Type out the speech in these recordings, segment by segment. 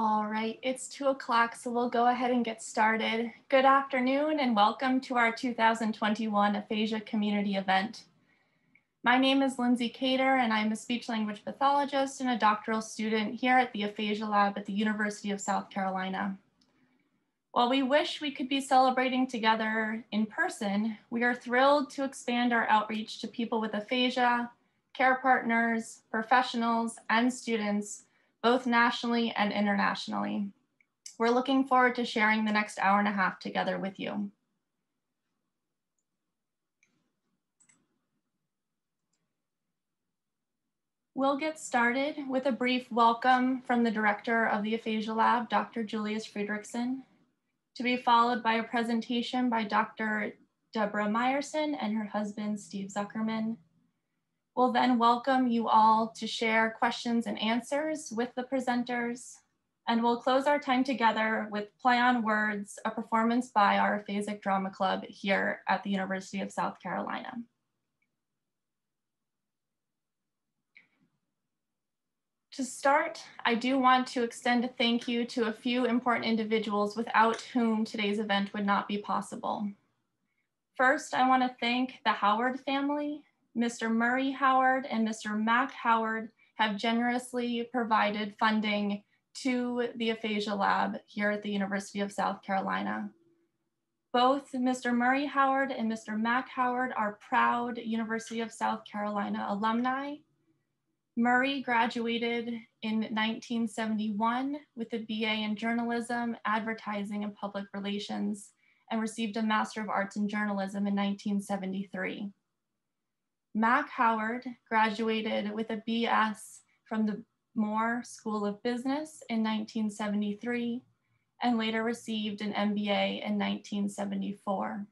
All right, it's two o'clock, so we'll go ahead and get started. Good afternoon and welcome to our 2021 Aphasia Community Event. My name is Lindsay Cater and I'm a speech language pathologist and a doctoral student here at the Aphasia Lab at the University of South Carolina. While we wish we could be celebrating together in person, we are thrilled to expand our outreach to people with aphasia, care partners, professionals, and students both nationally and internationally. We're looking forward to sharing the next hour and a half together with you. We'll get started with a brief welcome from the director of the Aphasia Lab, Dr. Julius Fridriksson, to be followed by a presentation by Dr. Debra Meyerson and her husband, Steve Zuckerman, We'll then welcome you all to share questions and answers with the presenters. And we'll close our time together with Play on Words, a performance by our Aphasic Drama Club here at the University of South Carolina. To start, I do want to extend a thank you to a few important individuals without whom today's event would not be possible. First, I want to thank the Howard family, Mr. Murray Howard and Mr. Mac Howard have generously provided funding to the Aphasia Lab here at the University of South Carolina. Both Mr. Murray Howard and Mr. Mac Howard are proud University of South Carolina alumni. Murray graduated in 1971 with a BA in journalism, advertising, and public relations, and received a Master of Arts in Journalism in 1973. Mac Howard graduated with a BS from the Moore School of Business in 1973 and later received an MBA in 1974.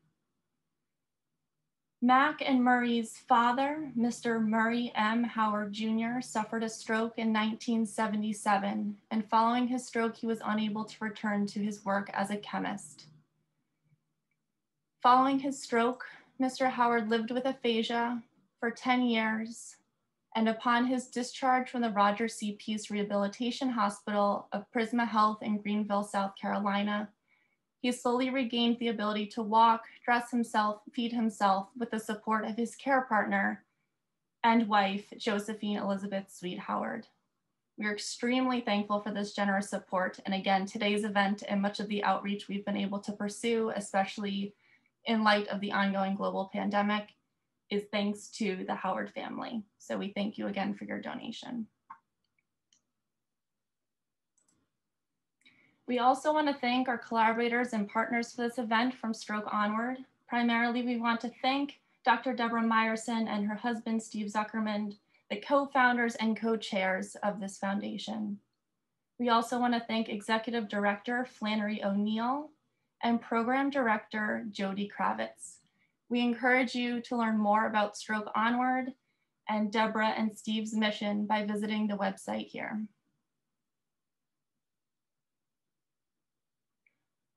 Mac and Murray's father, Mr. Murray M. Howard Jr., suffered a stroke in 1977, and following his stroke, he was unable to return to his work as a chemist. Following his stroke, Mr. Howard lived with aphasia, for 10 years, and upon his discharge from the Roger C. Peace Rehabilitation Hospital of Prisma Health in Greenville, South Carolina, he slowly regained the ability to walk, dress himself, feed himself with the support of his care partner and wife, Josephine Elizabeth Sweet Howard. We are extremely thankful for this generous support. And again, today's event and much of the outreach we've been able to pursue, especially in light of the ongoing global pandemic, is thanks to the Howard family. So we thank you again for your donation. We also want to thank our collaborators and partners for this event from Stroke Onward. Primarily, we want to thank Dr. Debra Meyerson and her husband, Steve Zuckerman, the co-founders and co-chairs of this foundation. We also want to thank Executive Director Flannery O'Neill and Program Director Jody Kravitz. We encourage you to learn more about Stroke Onward and Debra and Steve's mission by visiting the website here.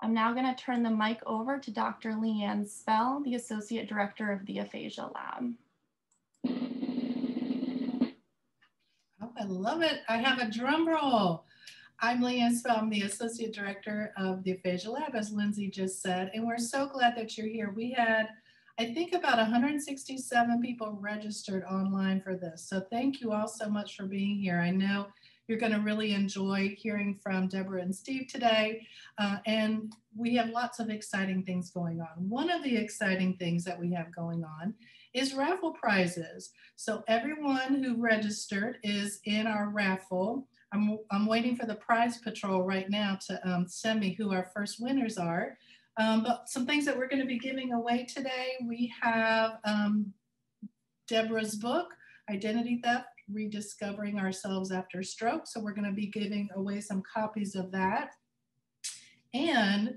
I'm now going to turn the mic over to Dr. Leigh Ann Spell, the Associate Director of the Aphasia Lab. Oh, I love it. I have a drum roll. I'm Leigh Ann Spell. I'm the Associate Director of the Aphasia Lab, as Lindsay just said, and we're so glad that you're here. We had I think about 167 people registered online for this. So thank you all so much for being here. I know you're going to really enjoy hearing from Debra and Steve today. Uh, and we have lots of exciting things going on. One of the exciting things that we have going on is raffle prizes. So everyone who registered is in our raffle. I'm, I'm waiting for the prize patrol right now to um, send me who our first winners are. Um, but some things that we're going to be giving away today, we have um, Debra's book, Identity Theft, Rediscovering Ourselves After Stroke. So we're going to be giving away some copies of that. And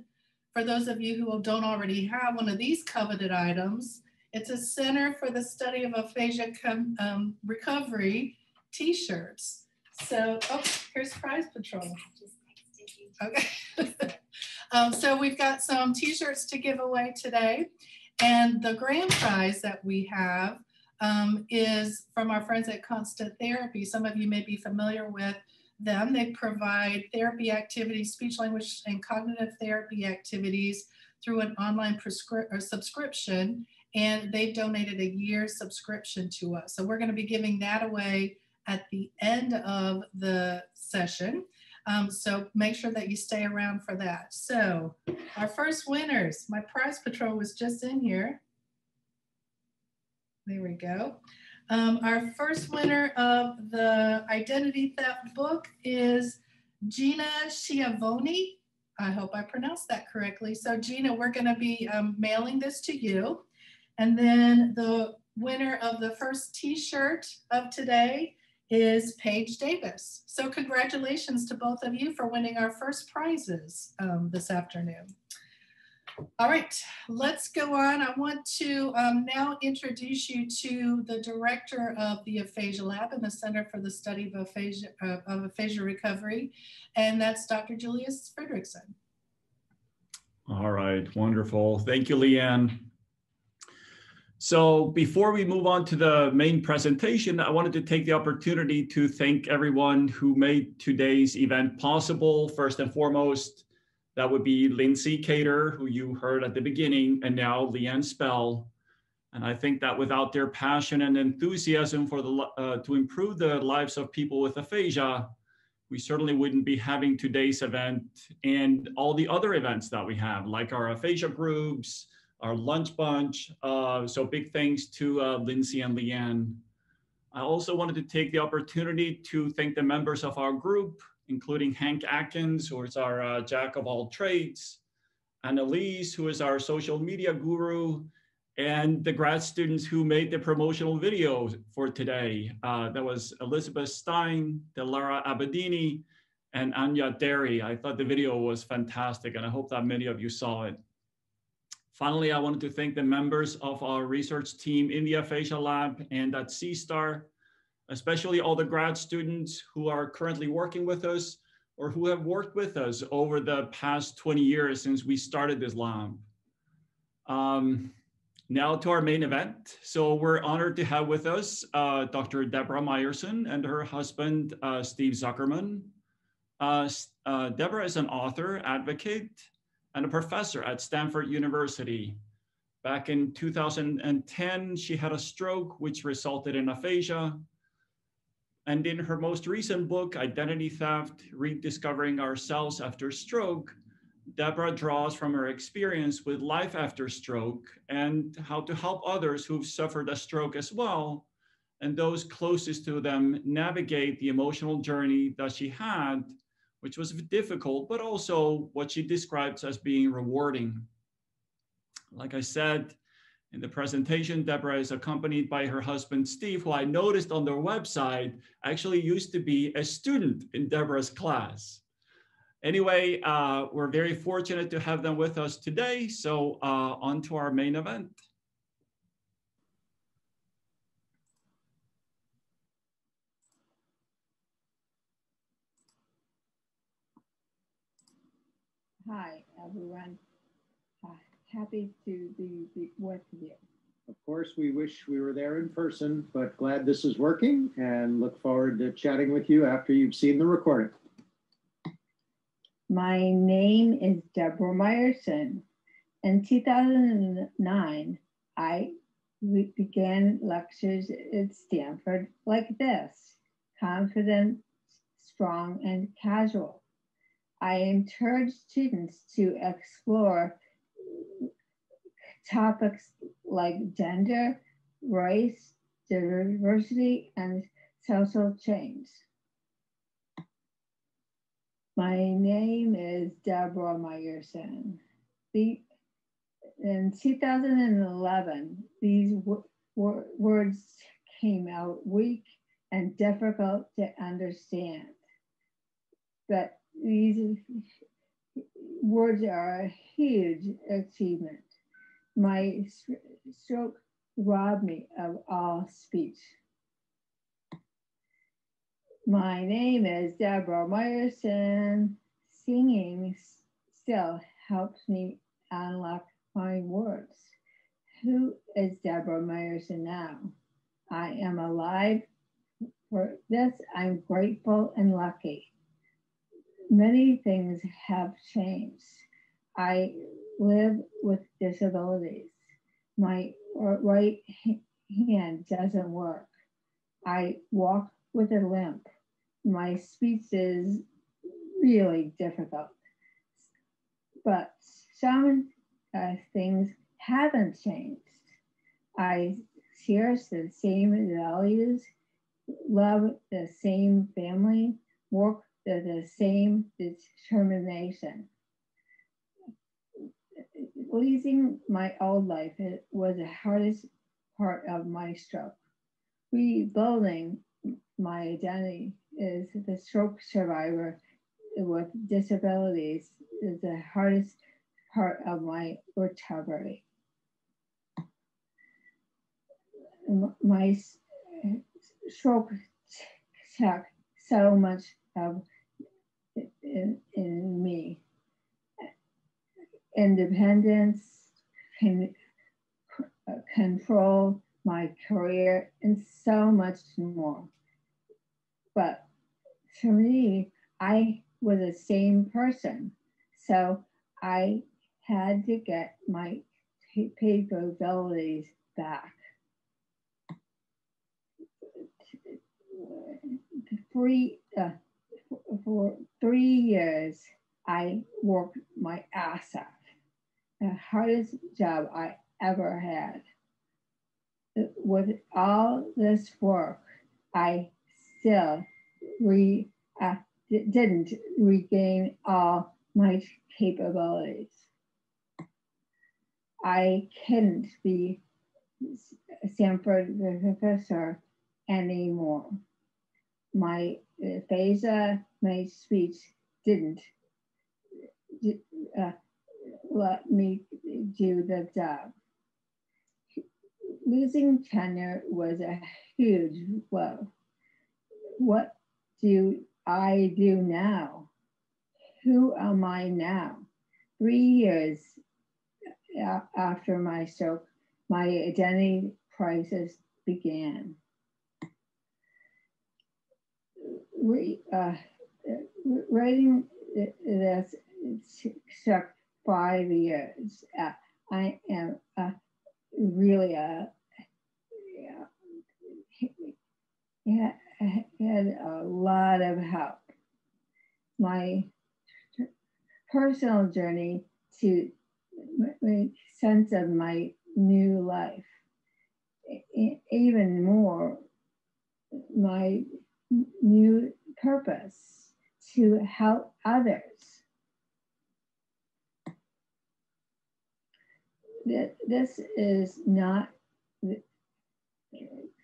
for those of you who don't already have one of these coveted items, it's a Center for the Study of Aphasia um, Recovery t-shirts. So, oh, here's Prize Patrol. Okay. Um, so we've got some t-shirts to give away today. And the grand prize that we have um, is from our friends at Constant Therapy. Some of you may be familiar with them. They provide therapy activities, speech language and cognitive therapy activities through an online prescri- subscription. And they've donated a year subscription to us. So we're going to be giving that away at the end of the session. Um, so make sure that you stay around for that. So our first winners, my prize patrol was just in here. There we go. Um, our first winner of the identity theft book is Gina Schiavoni. I hope I pronounced that correctly. So Gina, we're gonna be um, mailing this to you. And then the winner of the first t-shirt of today is Paige Davis. So congratulations to both of you for winning our first prizes um, this afternoon. All right, let's go on. I want to um, now introduce you to the director of the Aphasia Lab and the Center for the Study of Aphasia, uh, of aphasia Recovery, and that's Dr. Julius Fridriksson. All right, wonderful. Thank you, Leigh Ann. So before we move on to the main presentation, I wanted to take the opportunity to thank everyone who made today's event possible. First and foremost, that would be Lindsay Cater, who you heard at the beginning, and now Leigh Ann Spell. And I think that without their passion and enthusiasm for the uh, to improve the lives of people with aphasia, we certainly wouldn't be having today's event and all the other events that we have, like our aphasia groups, our lunch bunch. Uh, so big thanks to uh, Lindsay and Leigh Ann. I also wanted to take the opportunity to thank the members of our group, including Hank Atkins, who is our uh, jack of all trades, Annalise, who is our social media guru, and the grad students who made the promotional video for today. Uh, that was Elizabeth Stein, Delara Abadini, and Anya Derry. I thought the video was fantastic, and I hope that many of you saw it. Finally, I wanted to thank the members of our research team in the Aphasia Lab and at CSTAR, especially all the grad students who are currently working with us or who have worked with us over the past 20 years since we started this lab. Um, now to our main event. So we're honored to have with us uh, Dr. Debra Meyerson and her husband, uh, Steve Zuckerman. Uh, uh Debra is an author, advocate, and a professor at Stanford University. Back in 2010, she had a stroke, which resulted in aphasia. And in her most recent book, Identity Theft Rediscovering Ourselves After Stroke, Debra draws from her experience with life after stroke and how to help others who've suffered a stroke as well, and those closest to them navigate the emotional journey that she had which was difficult, but also what she describes as being rewarding. Like I said in the presentation, Debra is accompanied by her husband, Steve, who I noticed on their website actually used to be a student in Debra's class. Anyway, uh, we're very fortunate to have them with us today. So uh, on to our main event. Hi, everyone. Uh, happy to be, be with you. Of course, we wish we were there in person, but glad this is working and look forward to chatting with you after you've seen the recording. My name is Debra Meyerson. In 2009, I began lectures at Stanford like this confident, strong, and casual. I encourage students to explore topics like gender, race, diversity, and social change. My name is Debra Meyerson. The, in 2011, these words came out weak and difficult to understand. But these words are a huge achievement. My stroke robbed me of all speech. My name is Debra Meyerson. Singing still helps me unlock my words. Who is Debra Meyerson now? I am alive. For this, I'm grateful and lucky. Many things have changed. I live with disabilities. My right hand doesn't work. I walk with a limp. My speech is really difficult. But some uh, things haven't changed. I share the same values, love the same family, work with the same determination. Losing my old life was the hardest part of my stroke. Rebuilding my identity is the stroke survivor with disabilities is the hardest part of my recovery. My stroke took so much of in, in me. Independence, can, control my career, and so much more. But for me, I was the same person. So I had to get my capabilities back. Three, uh, for three years, I worked my ass off. The hardest job I ever had. With all this work, I still re, uh, didn't regain all my capabilities. I couldn't be Stanford professor anymore. My aphasia, my speech didn't uh, let me do the job. Losing tenure was a huge blow. What do I do now? Who am I now? Three years after my stroke, my identity crisis began. Re, uh, writing this took five years. Uh, I am uh, really a, yeah, had a lot of help. My personal journey to make sense of my new life. Even more, my new purpose to help others. This is not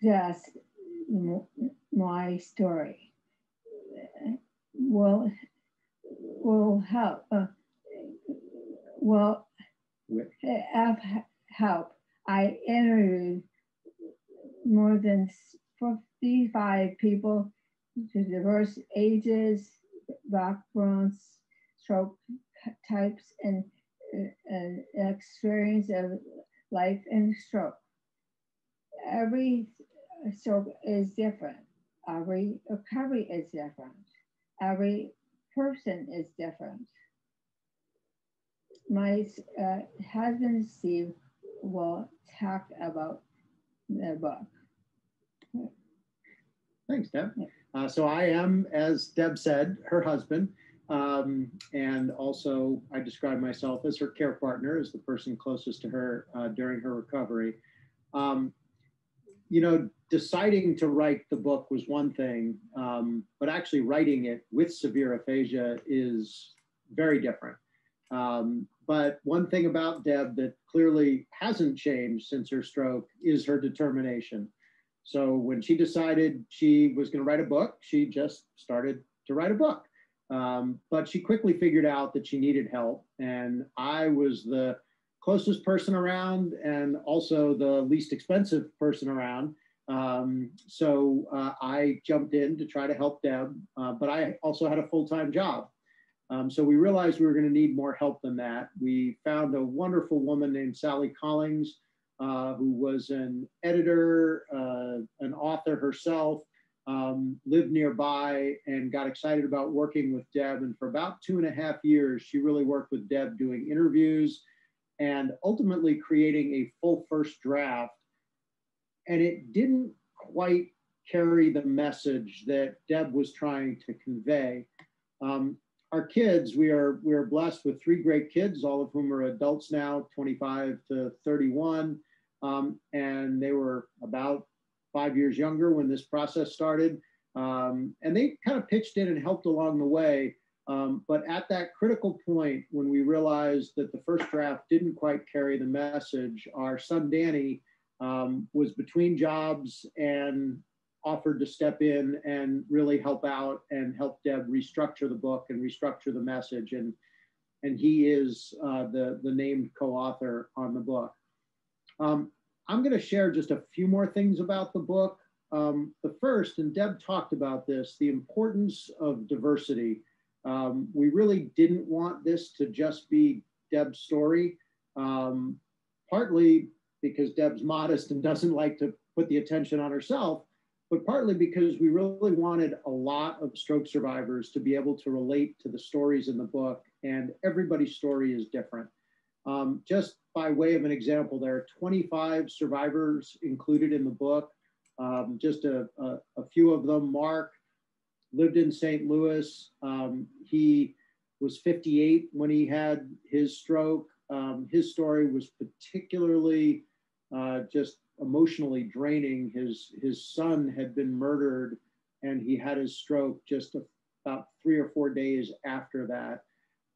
just my story will will help uh, will have help. I interviewed more than 55 people to diverse ages, backgrounds, stroke types, and, and experience of life and stroke. Every stroke is different. Every recovery is different. Every person is different. My uh, husband Steve will talk about the book. Thanks, Deb. Uh, so I am, as Deb said, her husband. Um, and also, I describe myself as her care partner, as the person closest to her uh, during her recovery. Um, you know, deciding to write the book was one thing, um, but actually writing it with severe aphasia is very different. Um, but one thing about Deb that clearly hasn't changed since her stroke is her determination. So when she decided she was going to write a book, she just started to write a book. Um, but she quickly figured out that she needed help. And I was the closest person around and also the least expensive person around. Um, so uh, I jumped in to try to help Deb, uh, but I also had a full-time job. Um, so we realized we were going to need more help than that. We found a wonderful woman named Sally Collings, uh, who was an editor, uh, an author herself, um, lived nearby and got excited about working with Deb. And for about two and a half years, she really worked with Deb doing interviews and ultimately creating a full first draft. And it didn't quite carry the message that Deb was trying to convey. Um, our kids, we are we are blessed with three great kids, all of whom are adults now, 25 to 31, um, and they were about five years younger when this process started. Um, and they kind of pitched in and helped along the way. Um, but at that critical point, when we realized that the first draft didn't quite carry the message, our son Danny um, was between jobs and offered to step in and really help out and help Deb restructure the book and restructure the message. And, and he is uh, the, the named co-author on the book. Um, I'm going to share just a few more things about the book. Um, the first, and Deb talked about this, the importance of diversity. Um, we really didn't want this to just be Deb's story, um, partly because Deb's modest and doesn't like to put the attention on herself, but partly because we really wanted a lot of stroke survivors to be able to relate to the stories in the book, and everybody's story is different. Um, just by way of an example, there are 25 survivors included in the book. Um, just a, a, a, few of them. Mark lived in St. Louis. Um, he was 58 when he had his stroke. Um, his story was particularly uh, just emotionally draining. His, his son had been murdered and he had his stroke just a, about three or four days after that.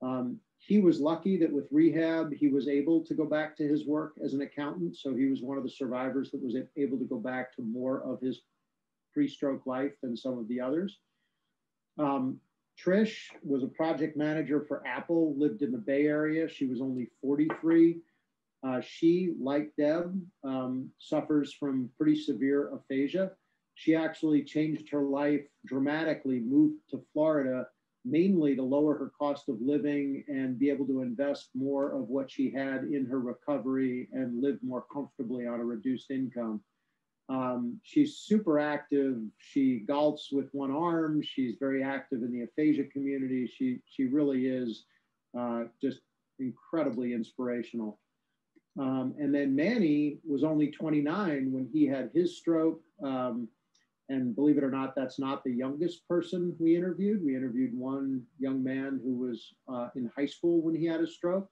Um, he was lucky that with rehab, he was able to go back to his work as an accountant. So he was one of the survivors that was able to go back to more of his pre stroke life than some of the others. Um, Trish was a project manager for Apple, lived in the Bay Area. She was only 43. Uh, she, like Deb, um, suffers from pretty severe aphasia. She actually changed her life dramatically, moved to Florida mainly to lower her cost of living and be able to invest more of what she had in her recovery and live more comfortably on a reduced income. Um, she's super active. She golfs with one arm. She's very active in the aphasia community. She, she really is uh, just incredibly inspirational. Um, and then Manny was only 29 when he had his stroke. Um, and believe it or not, that's not the youngest person we interviewed. We interviewed one young man who was uh, in high school when he had a stroke.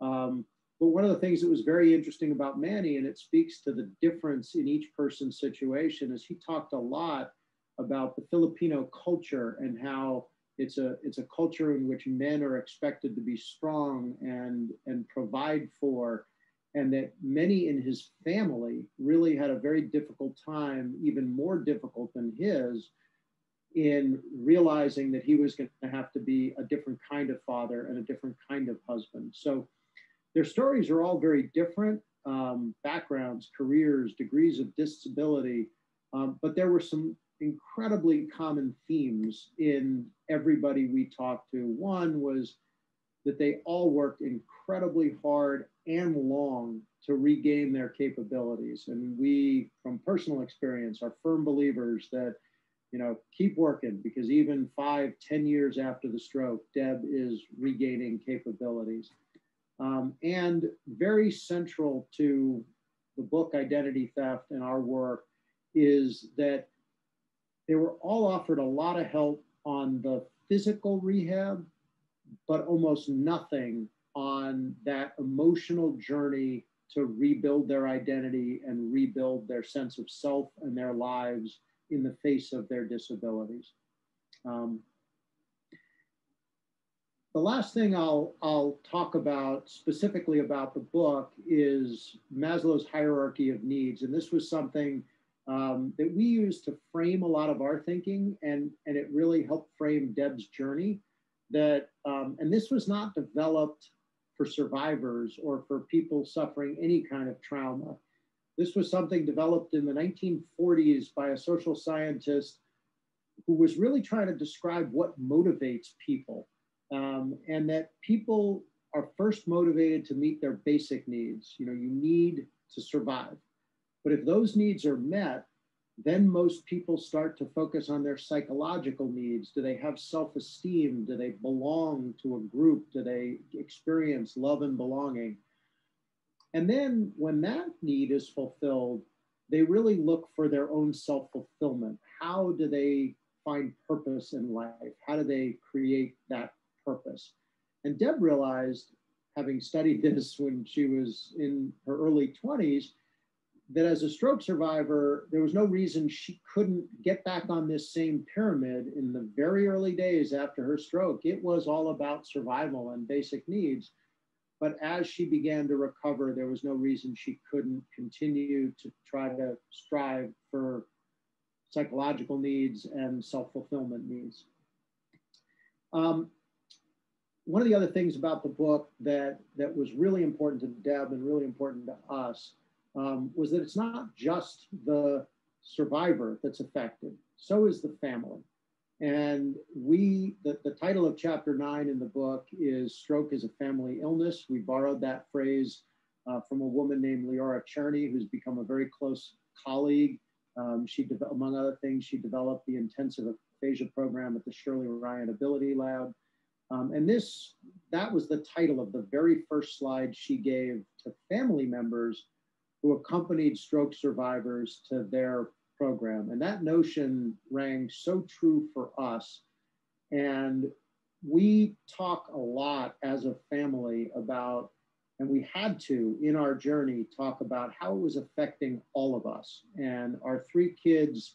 Um, but one of the things that was very interesting about Manny, and it speaks to the difference in each person's situation, is he talked a lot about the Filipino culture and how it's a it's a culture in which men are expected to be strong and and provide for and that many in his family really had a very difficult time, even more difficult than his, in realizing that he was going to have to be a different kind of father and a different kind of husband. So their stories are all very different um, backgrounds, careers, degrees of disability, um, but there were some incredibly common themes in everybody we talked to. One was that they all worked incredibly hard and long to regain their capabilities. And we, from personal experience, are firm believers that, you know, keep working because even five, ten years after the stroke, Deb is regaining capabilities. Um, and very central to the book Identity Theft and our work is that they were all offered a lot of help on the physical rehab but almost nothing on that emotional journey to rebuild their identity and rebuild their sense of self and their lives in the face of their disabilities. Um, the last thing I'll, I'll talk about specifically about the book is Maslow's hierarchy of needs. And this was something um, that we used to frame a lot of our thinking, and, and it really helped frame Deb's journey that, um, and this was not developed for survivors or for people suffering any kind of trauma. This was something developed in the 1940s by a social scientist who was really trying to describe what motivates people um, and that people are first motivated to meet their basic needs. You know, you need to survive. But if those needs are met, then most people start to focus on their psychological needs. Do they have self esteem? Do they belong to a group? Do they experience love and belonging? And then when that need is fulfilled, they really look for their own self fulfillment. How do they find purpose in life? How do they create that purpose? And Deb realized, having studied this when she was in her early 20s, that as a stroke survivor, there was no reason she couldn't get back on this same pyramid in the very early days after her stroke. It was all about survival and basic needs. But as she began to recover, there was no reason she couldn't continue to try to strive for psychological needs and self fulfillment needs. Um, one of the other things about the book that, that was really important to Deb and really important to us um, was that it's not just the survivor that's affected, so is the family. And we, the, the title of chapter nine in the book is Stroke is a Family Illness. We borrowed that phrase uh, from a woman named Leora Cherney, who's become a very close colleague. Um, she, among other things, she developed the intensive aphasia program at the Shirley Ryan Ability Lab. Um, and this, that was the title of the very first slide she gave to family members who accompanied stroke survivors to their program. And that notion rang so true for us. And we talk a lot as a family about, and we had to in our journey talk about how it was affecting all of us. And our three kids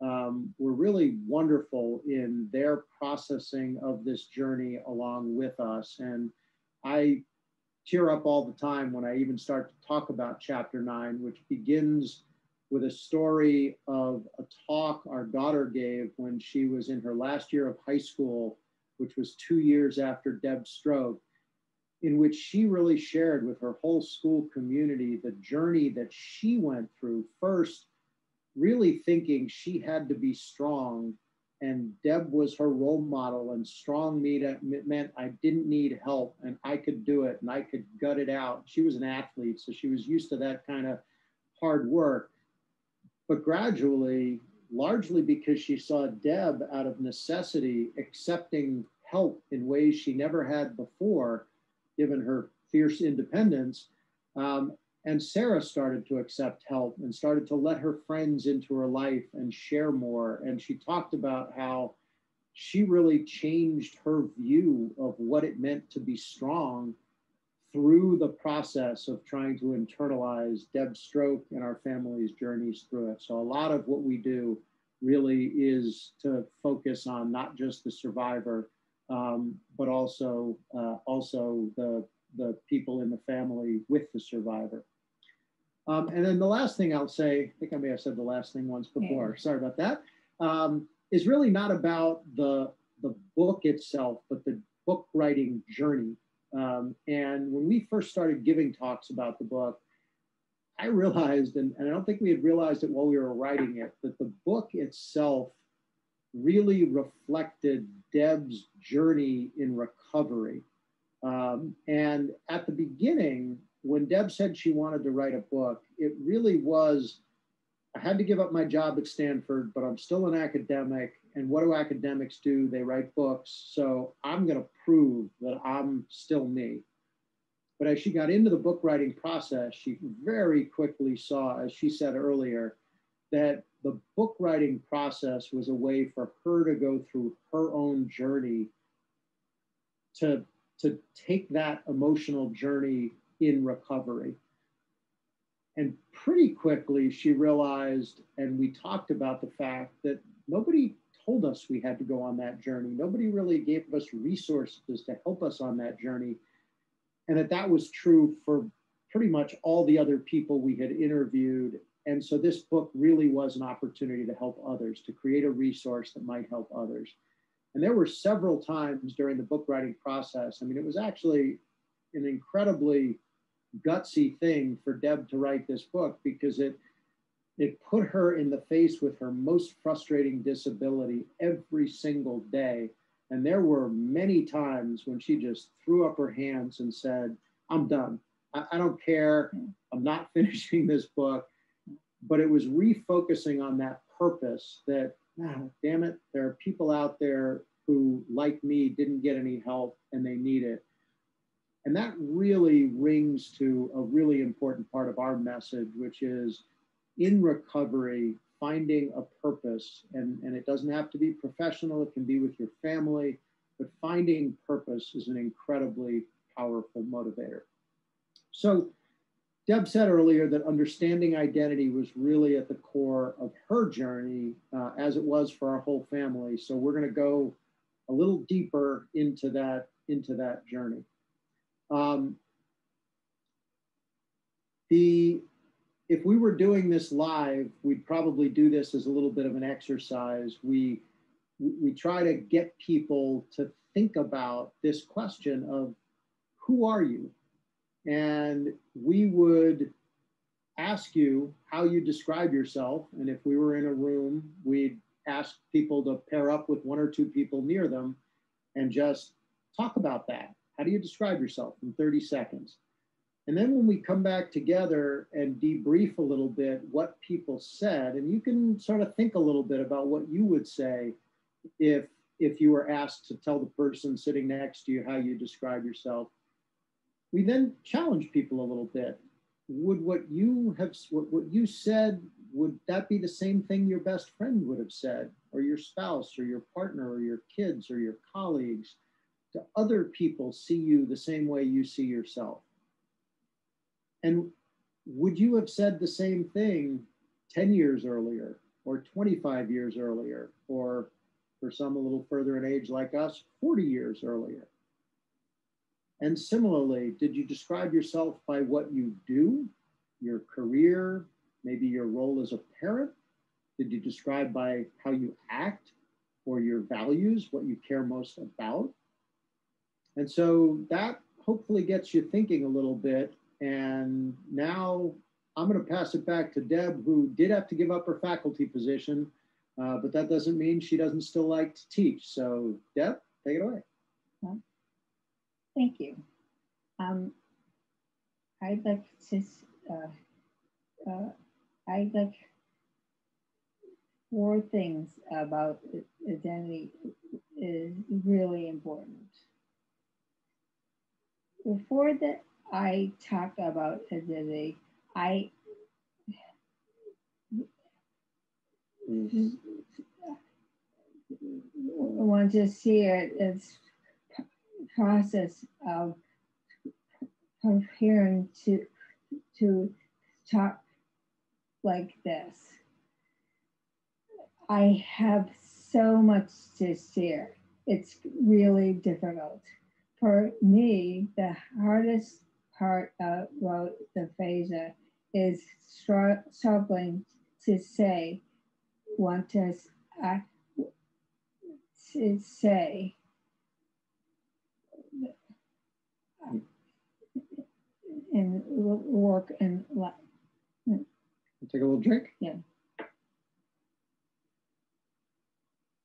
um, were really wonderful in their processing of this journey along with us. And I tear up all the time when I even start to talk about chapter nine, which begins with a story of a talk our daughter gave when she was in her last year of high school, which was two years after Deb's stroke, in which she really shared with her whole school community the journey that she went through. First, really thinking she had to be strong and Deb was her role model, and strong meant I didn't need help and I could do it and I could gut it out. She was an athlete, so she was used to that kind of hard work. But gradually, largely because she saw Deb out of necessity accepting help in ways she never had before, given her fierce independence, um, and Sarah started to accept help and started to let her friends into her life and share more. And she talked about how she really changed her view of what it meant to be strong through the process of trying to internalize Deb's stroke and our family's journeys through it. So a lot of what we do really is to focus on not just the survivor, um, but also uh, also the the people in the family with the survivor. Um, and then the last thing I'll say, I think I may have said the last thing once before, yeah. sorry about that, um, is really not about the, the book itself, but the book writing journey. Um, and when we first started giving talks about the book, I realized, and, and I don't think we had realized it while we were writing it, that the book itself really reflected Deb's journey in recovery. Um, and at the beginning, when Deb said she wanted to write a book, it really was I had to give up my job at Stanford, but I'm still an academic. And what do academics do? They write books. So I'm going to prove that I'm still me. But as she got into the book writing process, she very quickly saw, as she said earlier, that the book writing process was a way for her to go through her own journey to, to take that emotional journey in recovery. And pretty quickly, she realized, and we talked about the fact that nobody told us we had to go on that journey. Nobody really gave us resources to help us on that journey. And that that was true for pretty much all the other people we had interviewed. And so this book really was an opportunity to help others, to create a resource that might help others. And there were several times during the book writing process. I mean, it was actually an incredibly gutsy thing for Deb to write this book because it it put her in the face with her most frustrating disability every single day. And there were many times when she just threw up her hands and said, I'm done. I, I don't care. I'm not finishing this book. but it was refocusing on that purpose that, ah, damn it, there are people out there who, like me, didn't get any help and they need it. And that really rings to a really important part of our message, which is in recovery, finding a purpose. And, and it doesn't have to be professional, it can be with your family, but finding purpose is an incredibly powerful motivator. So, Deb said earlier that understanding identity was really at the core of her journey, uh, as it was for our whole family. So we're going to go a little deeper into that into that journey. Um, the if we were doing this live, we'd probably do this as a little bit of an exercise. We we try to get people to think about this question of who are you? And we would ask you how you describe yourself. And if we were in a room, we'd ask people to pair up with one or two people near them and just talk about that. How do you describe yourself in 30 seconds? And then when we come back together and debrief a little bit what people said, and you can sort of think a little bit about what you would say if if you were asked to tell the person sitting next to you how you describe yourself. We then challenge people a little bit. Would what you have what, what you said would that be the same thing your best friend would have said or your spouse or your partner or your kids or your colleagues? Do other people see you the same way you see yourself? And would you have said the same thing 10 years earlier or 25 years earlier or for some a little further in age like us, 40 years earlier. And similarly, did you describe yourself by what you do, your career, maybe your role as a parent? Did you describe by how you act or your values, what you care most about? And so that hopefully gets you thinking a little bit. And now I'm going to pass it back to Deb, who did have to give up her faculty position uh, but that doesn't mean she doesn't still like to teach. So Deb, take it away. Thank you. Um, I'd like to, uh, uh, I'd like four things about identity is really important. Before that I talk about identity, I want to see it as process of preparing to to talk like this. I have so much to share. It's really difficult. For me, the hardest part about the aphasia is struggling to say want to to say and work and take a little drink. Yeah.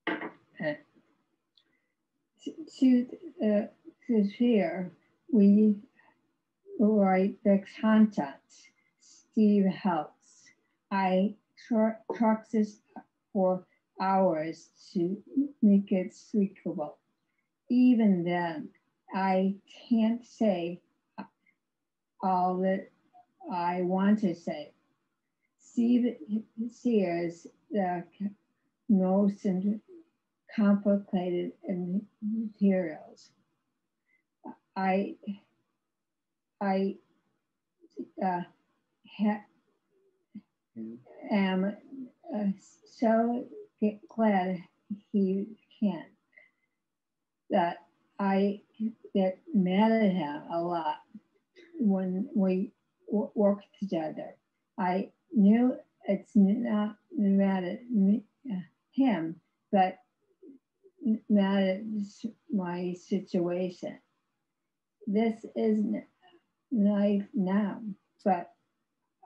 Uh, to uh, to share, we write the content. Steve helps. I practice for hours to make it speakable. Even then, I can't say all that I want to say. Steve Sears the most complicated materials. I I uh, ha, am uh, so glad he can that I get mad at him a lot when we work together. I knew it's not mad at me, him, but mad at my situation. This isn't life now, but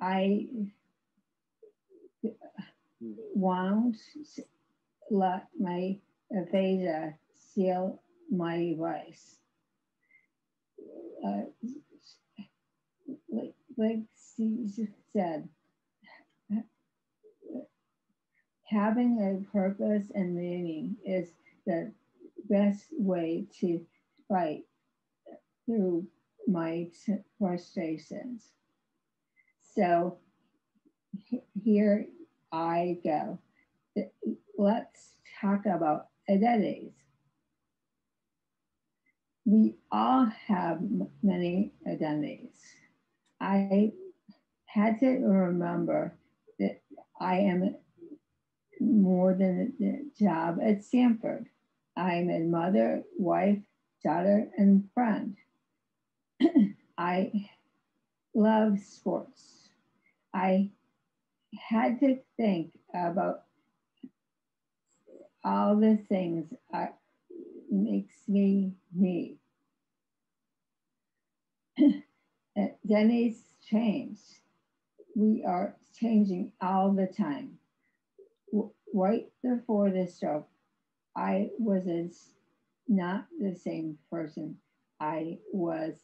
I won't let my aphasia seal my voice. Uh, like, like she said, having a purpose and meaning is the best way to fight through my frustrations. So here I go. Let's talk about identities. We all have many identities. I had to remember that I am more than a job at Stanford. I'm a mother, wife, daughter, and friend. I love sports. I had to think about all the things that makes me me. Denny's changed. We are changing all the time. Right before the stroke, I was not the same person I was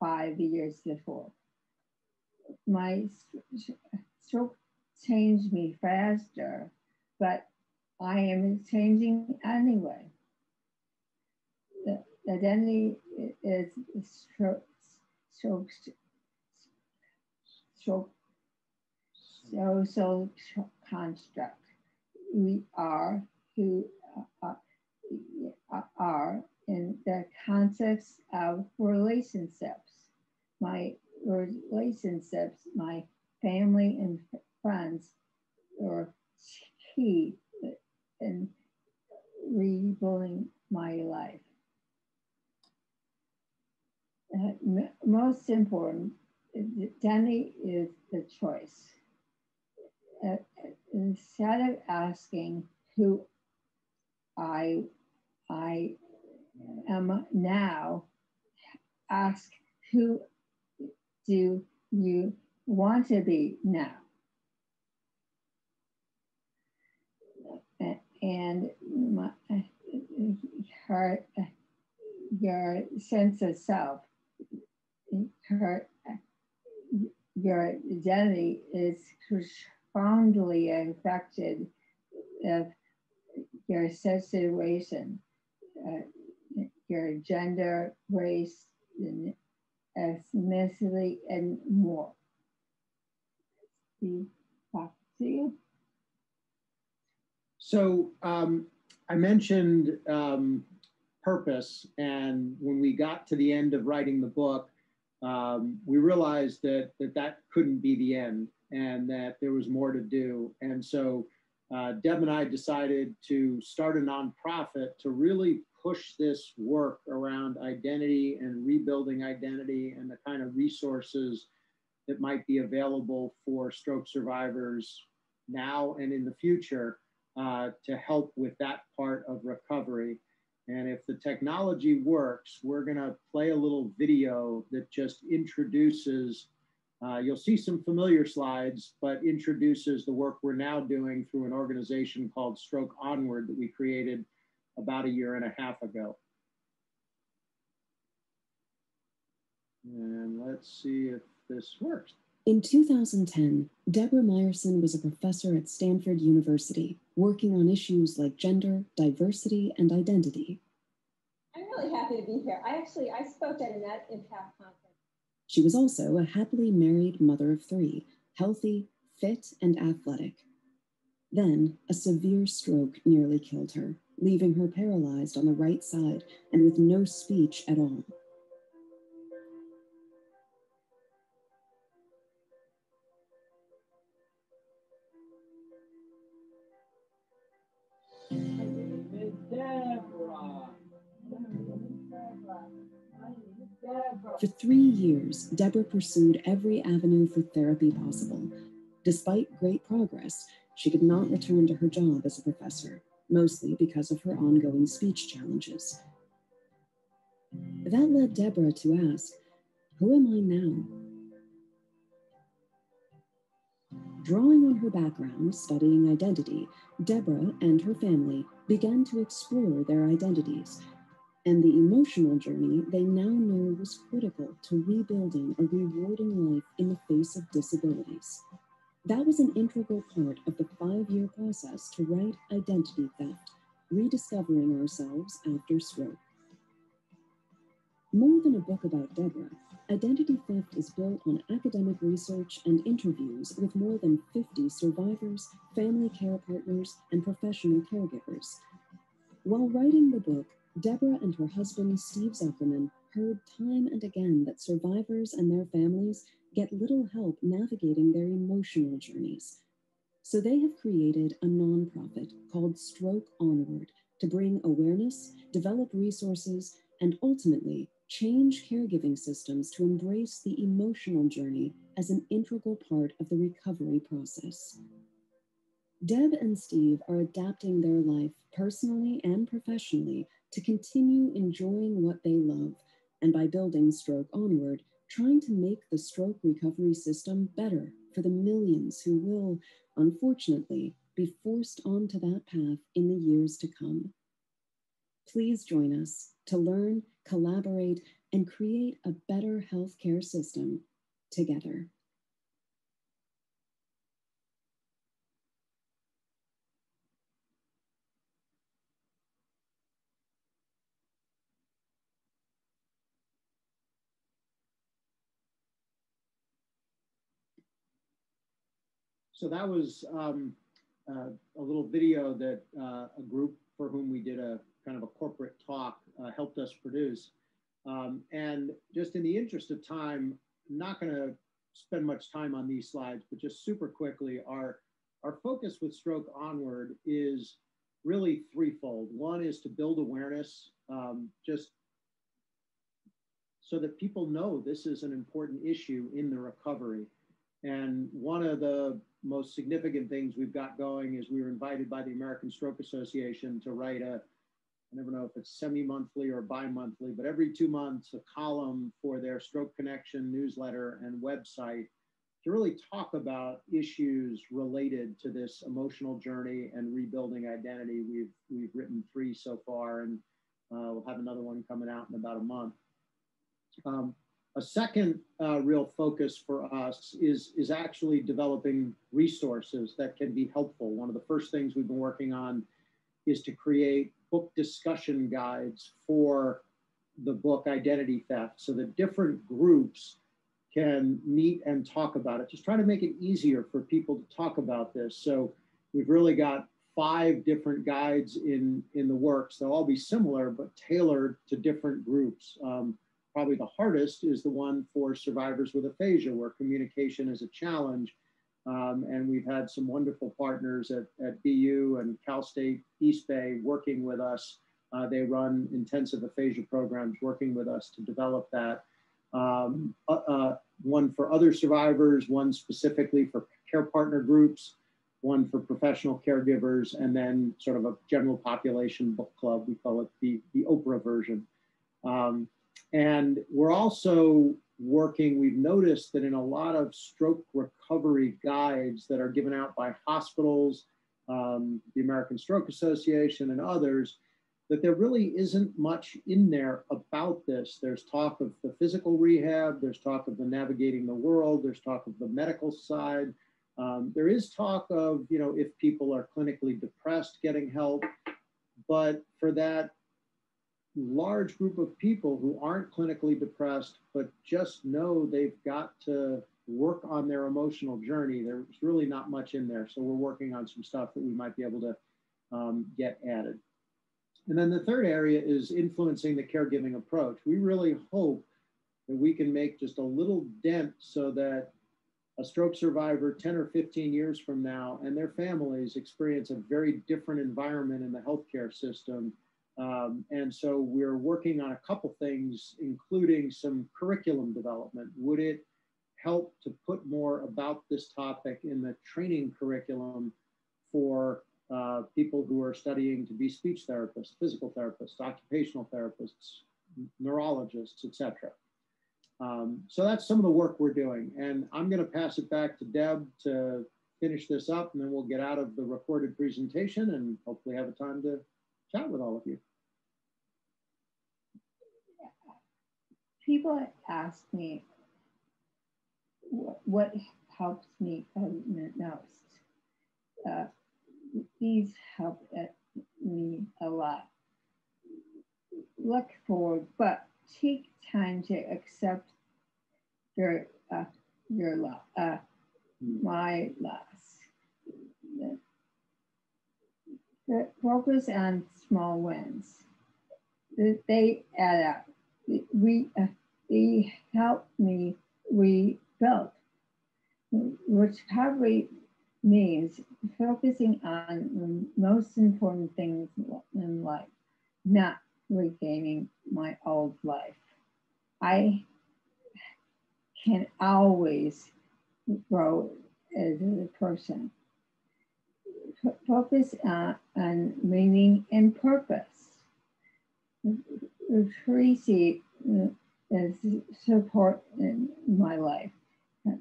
five years before. My stroke changed me faster, but I am changing anyway. The identity is stroke, stroke, stroke, social construct. We are who uh, uh are in the context of relationships. My relationships, my family and friends are key in rebuilding my life. Uh, most important, Danny is the choice. Uh, instead of asking who I, I am now, ask who do you want to be now? And my, her, your sense of self, her, your identity is profoundly affected of your situation. Uh, your gender, race, ethnicity, and more. Back to you. So um, I mentioned um, purpose, and when we got to the end of writing the book, um, we realized that, that that couldn't be the end and that there was more to do. And so uh, Deb and I decided to start a nonprofit to really push this work around identity and rebuilding identity and the kind of resources that might be available for stroke survivors now and in the future uh, to help with that part of recovery. And if the technology works, we're going to play a little video that just introduces, uh, you'll see some familiar slides, but introduces the work we're now doing through an organization called Stroke Onward that we created about a year and a half ago. And let's see if this works. In 2010, Deborah Meyerson was a professor at Stanford University, working on issues like gender, diversity, and identity. I'm really happy to be here. I actually, I spoke at a Net Impact conference. She was also a happily married mother of three, healthy, fit, and athletic. Then, a severe stroke nearly killed her leaving her paralyzed on the right side and with no speech at all. For three years, Deborah pursued every avenue for therapy possible. Despite great progress, she could not return to her job as a professor mostly because of her ongoing speech challenges. That led Deborah to ask, Who am I now? Drawing on her background studying identity, Deborah and her family began to explore their identities and the emotional journey they now know was critical to rebuilding a rewarding life in the face of disabilities. That was an integral part of the five year process to write Identity Theft Rediscovering Ourselves After Stroke. More than a book about Deborah, Identity Theft is built on academic research and interviews with more than 50 survivors, family care partners, and professional caregivers. While writing the book, Deborah and her husband, Steve Zuckerman, heard time and again that survivors and their families get little help navigating their emotional journeys. So they have created a nonprofit called Stroke Onward to bring awareness, develop resources, and ultimately change caregiving systems to embrace the emotional journey as an integral part of the recovery process. Deb and Steve are adapting their life personally and professionally to continue enjoying what they love, and by building Stroke Onward, trying to make the stroke recovery system better for the millions who will, unfortunately, be forced onto that path in the years to come. Please join us to learn, collaborate, and create a better healthcare system together. So that was um, uh, a little video that uh, a group for whom we did a kind of a corporate talk uh, helped us produce. Um, and just in the interest of time, I'm not going to spend much time on these slides, but just super quickly, our, our focus with Stroke Onward is really threefold. One is to build awareness, um, just so that people know this is an important issue in the recovery. And one of the most significant things we've got going is we were invited by the American Stroke Association to write a, I never know if it's semi-monthly or bi-monthly, but every two months, a column for their Stroke Connection newsletter and website to really talk about issues related to this emotional journey and rebuilding identity. We've, we've written three so far, and uh, we'll have another one coming out in about a month. Um, a second uh, real focus for us is, is actually developing resources that can be helpful. One of the first things we've been working on is to create book discussion guides for the book Identity Theft so that different groups can meet and talk about it. Just trying to make it easier for people to talk about this. So we've really got five different guides in, in the works. They'll all be similar, but tailored to different groups. Um, probably the hardest is the one for survivors with aphasia, where communication is a challenge. Um, and we've had some wonderful partners at, at BU and Cal State East Bay working with us. Uh, they run intensive aphasia programs working with us to develop that. Um, uh, uh, one for other survivors, one specifically for care partner groups, one for professional caregivers, and then sort of a general population book club. We call it the, the Oprah version. Um, and we're also working, we've noticed that in a lot of stroke recovery guides that are given out by hospitals, um, the American Stroke Association, and others, that there really isn't much in there about this. There's talk of the physical rehab, there's talk of the navigating the world, there's talk of the medical side. Um, there is talk of, you know, if people are clinically depressed, getting help. But for that large group of people who aren't clinically depressed, but just know they've got to work on their emotional journey. There's really not much in there. So we're working on some stuff that we might be able to um, get added. And then the third area is influencing the caregiving approach. We really hope that we can make just a little dent so that a stroke survivor 10 or 15 years from now and their families experience a very different environment in the healthcare system um, and so we're working on a couple things, including some curriculum development. Would it help to put more about this topic in the training curriculum for uh, people who are studying to be speech therapists, physical therapists, occupational therapists, neurologists, etc. Um, so that's some of the work we're doing. And I'm going to pass it back to Deb to finish this up, and then we'll get out of the recorded presentation and hopefully have a time to chat with all of you. People ask me what, helps me most. Uh, these help me a lot. Look forward, but take time to accept your uh, your uh, my loss. Focus on small wins. They add up. We uh, they help me rebuild, which probably means focusing on the most important things in life, not regaining my old life. I can always grow as a person. F focus on meaning and purpose. Tracy is support in my life.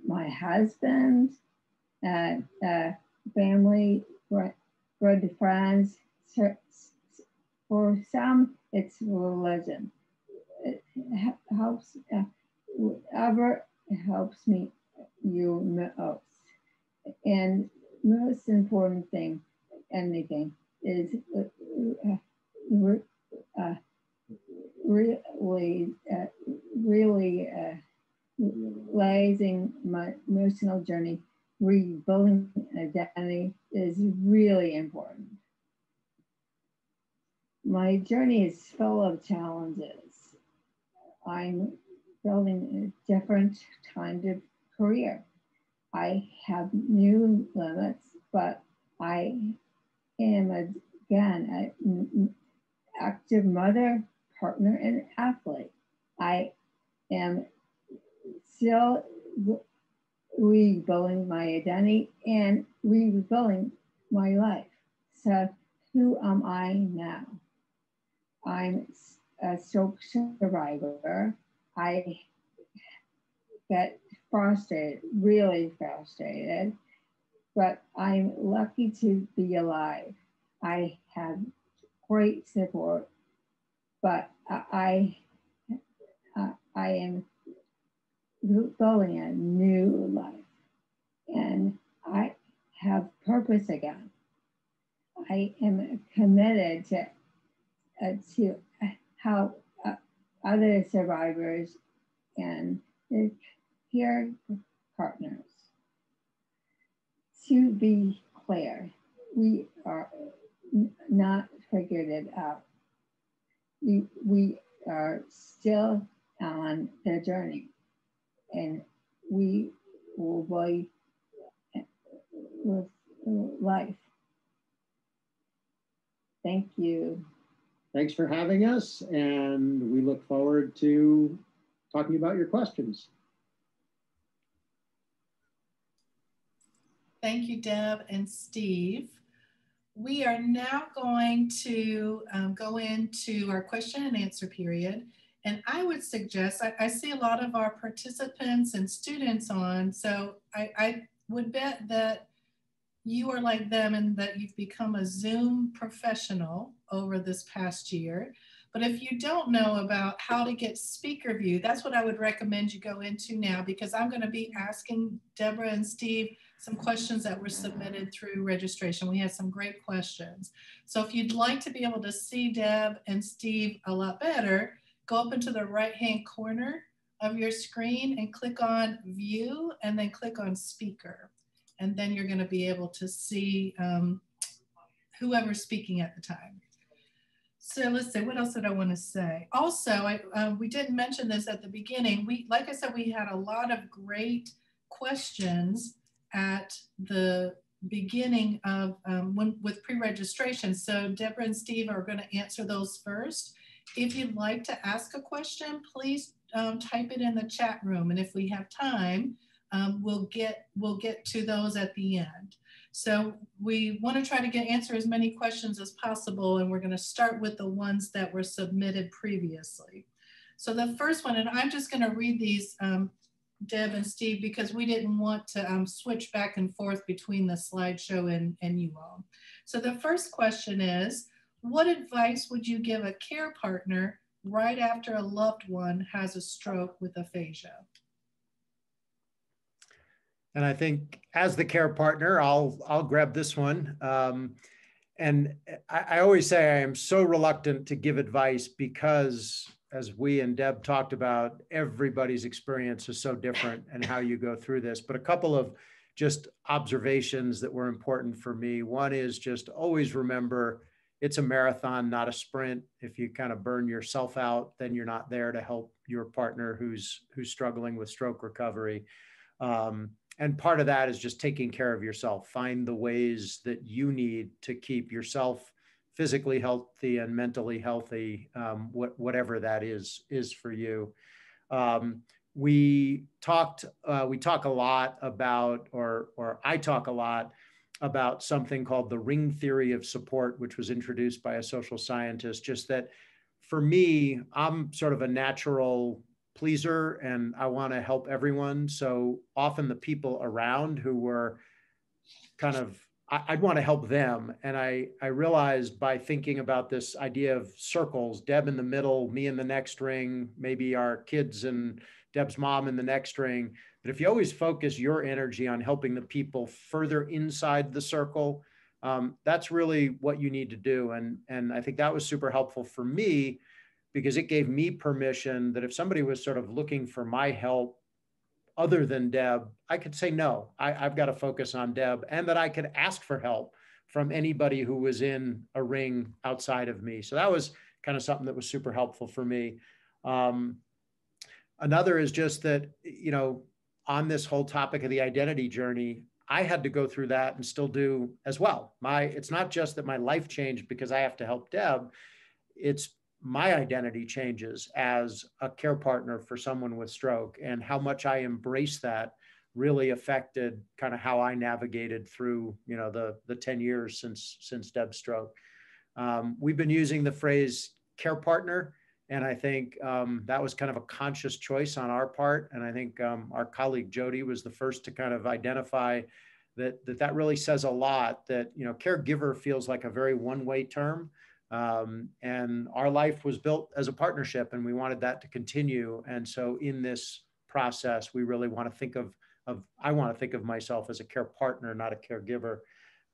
My husband, uh, uh, family, good friends. For some, it's religion. It helps, uh, whatever helps me you most. And most important thing, anything, is uh, uh, uh really, uh, really uh, realizing my emotional journey, rebuilding identity is really important. My journey is full of challenges. I'm building a different kind of career. I have new limits, but I am again an active mother, partner, and athlete. I am still rebuilding my identity and rebuilding my life. So, who am I now? I'm a stroke survivor. I get frustrated, really frustrated, but I'm lucky to be alive. I have great support, but I, I, I am building a new life and I have purpose again. I am committed to, uh, to help uh, other survivors and peer partners. To be clear, we are not figured it out. We, we are still on the journey and we will be uh, with uh, life. Thank you. Thanks for having us, and we look forward to talking about your questions. Thank you, Deb and Steve. We are now going to um, go into our question and answer period. And I would suggest, I, I, see a lot of our participants and students on, so I, I would bet that you are like them and that you've become a Zoom professional over this past year. But if you don't know about how to get speaker view, that's what I would recommend you go into now because I'm going to be asking Deborah and Steve some questions that were submitted through registration. We had some great questions. So if you'd like to be able to see Deb and Steve a lot better, go up into the right hand corner of your screen and click on view and then click on speaker. And then you're going to be able to see um, whoever's speaking at the time. So let's see, what else did I want to say? Also, I, uh, we didn't mention this at the beginning. We, like I said, we had a lot of great questions at the beginning of um, when with pre-registration. So Deborah and Steve are going to answer those first. If you'd like to ask a question, please um, type it in the chat room. And if we have time, um, we'll get we'll get to those at the end. So we want to try to get answer as many questions as possible, and we're going to start with the ones that were submitted previously. So the first one, and I'm just going to read these, um, Deb and Steve, because we didn't want to um, switch back and forth between the slideshow and, and you all. So the first question is, what advice would you give a care partner right after a loved one has a stroke with aphasia? And I think as the care partner, I'll I'll grab this one. Um, and I, I always say I am so reluctant to give advice because, as we and Deb talked about, everybody's experience is so different and how you go through this. But a couple of just observations that were important for me. One is just always remember it's a marathon, not a sprint. If you kind of burn yourself out, then you're not there to help your partner who's who's struggling with stroke recovery. Um, and part of that is just taking care of yourself. Find the ways that you need to keep yourself physically healthy and mentally healthy, um, what, whatever that is is for you. Um, we talked uh, we talk a lot about, or or I talk a lot about something called the ring theory of support, which was introduced by a social scientist. Just that for me, I'm sort of a natural pleaser and I want to help everyone. So often the people around who were kind of I'd want to help them. And I, I realized by thinking about this idea of circles, Deb in the middle, me in the next ring, maybe our kids and Deb's mom in the next ring, but if you always focus your energy on helping the people further inside the circle, um, that's really what you need to do. And, and I think that was super helpful for me because it gave me permission that if somebody was sort of looking for my help other than Deb, I could say no, I, have got to focus on Deb, and that I could ask for help from anybody who was in a ring outside of me. So that was kind of something that was super helpful for me. Um, another is just that, you know, on this whole topic of the identity journey, I had to go through that and still do as well. My it's not just that my life changed because I have to help Deb. It's my identity changes as a care partner for someone with stroke and how much I embrace that really affected kind of how I navigated through, you know, the the 10 years since since Deb's stroke. Um, we've been using the phrase care partner and I think um, that was kind of a conscious choice on our part. And I think um, our colleague Jody was the first to kind of identify that, that that really says a lot that, you know, caregiver feels like a very one-way term. Um, and our life was built as a partnership and we wanted that to continue. And so in this process, we really want to think of, of I want to think of myself as a care partner, not a caregiver.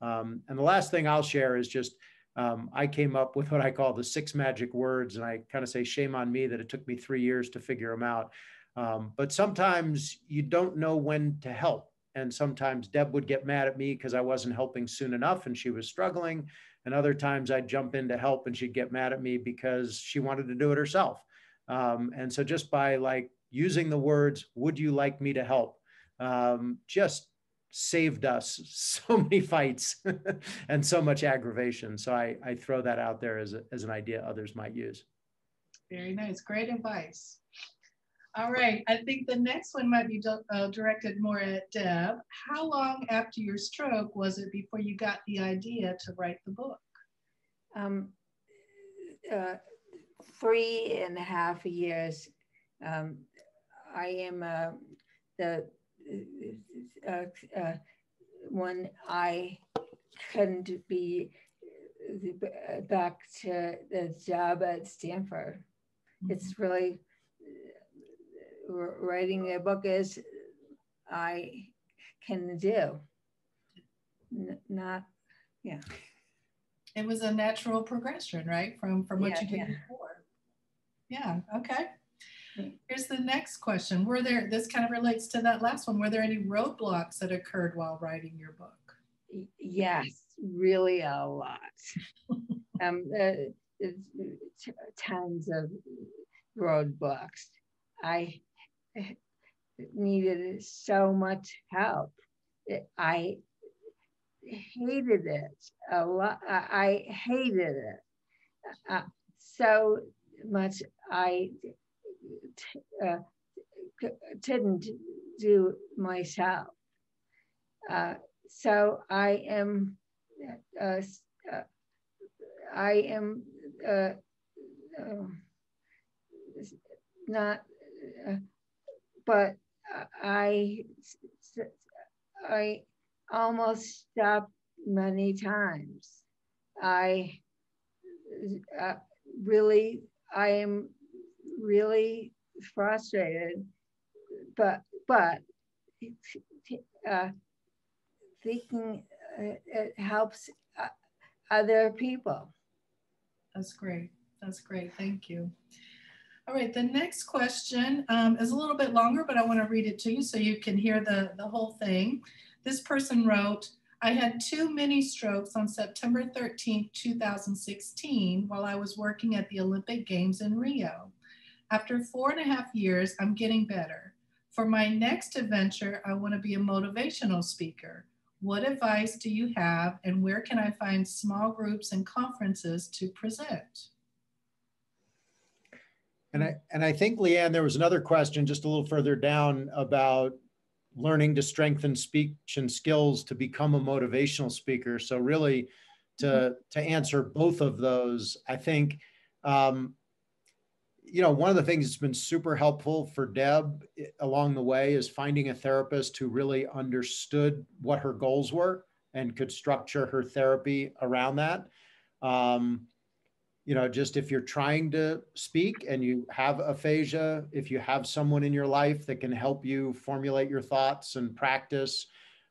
Um, and the last thing I'll share is just, um, I came up with what I call the six magic words, and I kind of say shame on me that it took me three years to figure them out. Um, but sometimes you don't know when to help. And sometimes Deb would get mad at me because I wasn't helping soon enough and she was struggling. And other times I'd jump in to help and she'd get mad at me because she wanted to do it herself. Um, and so just by like using the words, would you like me to help? Um, just saved us so many fights and so much aggravation. So I, I throw that out there as, a, as an idea others might use. Very nice. Great advice. All right. I think the next one might be uh, directed more at Deb. How long after your stroke was it before you got the idea to write the book? Um, uh, three and a half years. Um, I am uh, the uh, uh, when I couldn't be back to the job at Stanford. Mm-hmm. It's really writing a book is I can do. N- not, yeah. It was a natural progression, right? From from what yeah, you did yeah. before. Yeah. Okay. Here's the next question. Were there, this kind of relates to that last one, were there any roadblocks that occurred while writing your book? Yes, really a lot. um, uh, tons of roadblocks. I needed so much help. I hated it a lot. I hated it uh, so much. I uh, didn't do myself. Uh, so I am, uh, uh I am uh, not, but I, I almost stopped many times. I really, I am really frustrated, but but uh, thinking uh, it helps uh, other people. That's great. That's great. Thank you. All right, the next question um, is a little bit longer, but I want to read it to you so you can hear the, the whole thing. This person wrote, I had two mini strokes on September 13, 2016, while I was working at the Olympic Games in Rio. After four and a half years, I'm getting better. For my next adventure, I want to be a motivational speaker. What advice do you have, and where can I find small groups and conferences to present? And I and I think Leigh Ann, there was another question just a little further down about learning to strengthen speech and skills to become a motivational speaker. So really, to mm-hmm. to answer both of those, I think, um, you know, one of the things that's been super helpful for Deb eh, along the way is finding a therapist who really understood what her goals were and could structure her therapy around that. Um, you know, just if you're trying to speak and you have aphasia, if you have someone in your life that can help you formulate your thoughts and practice.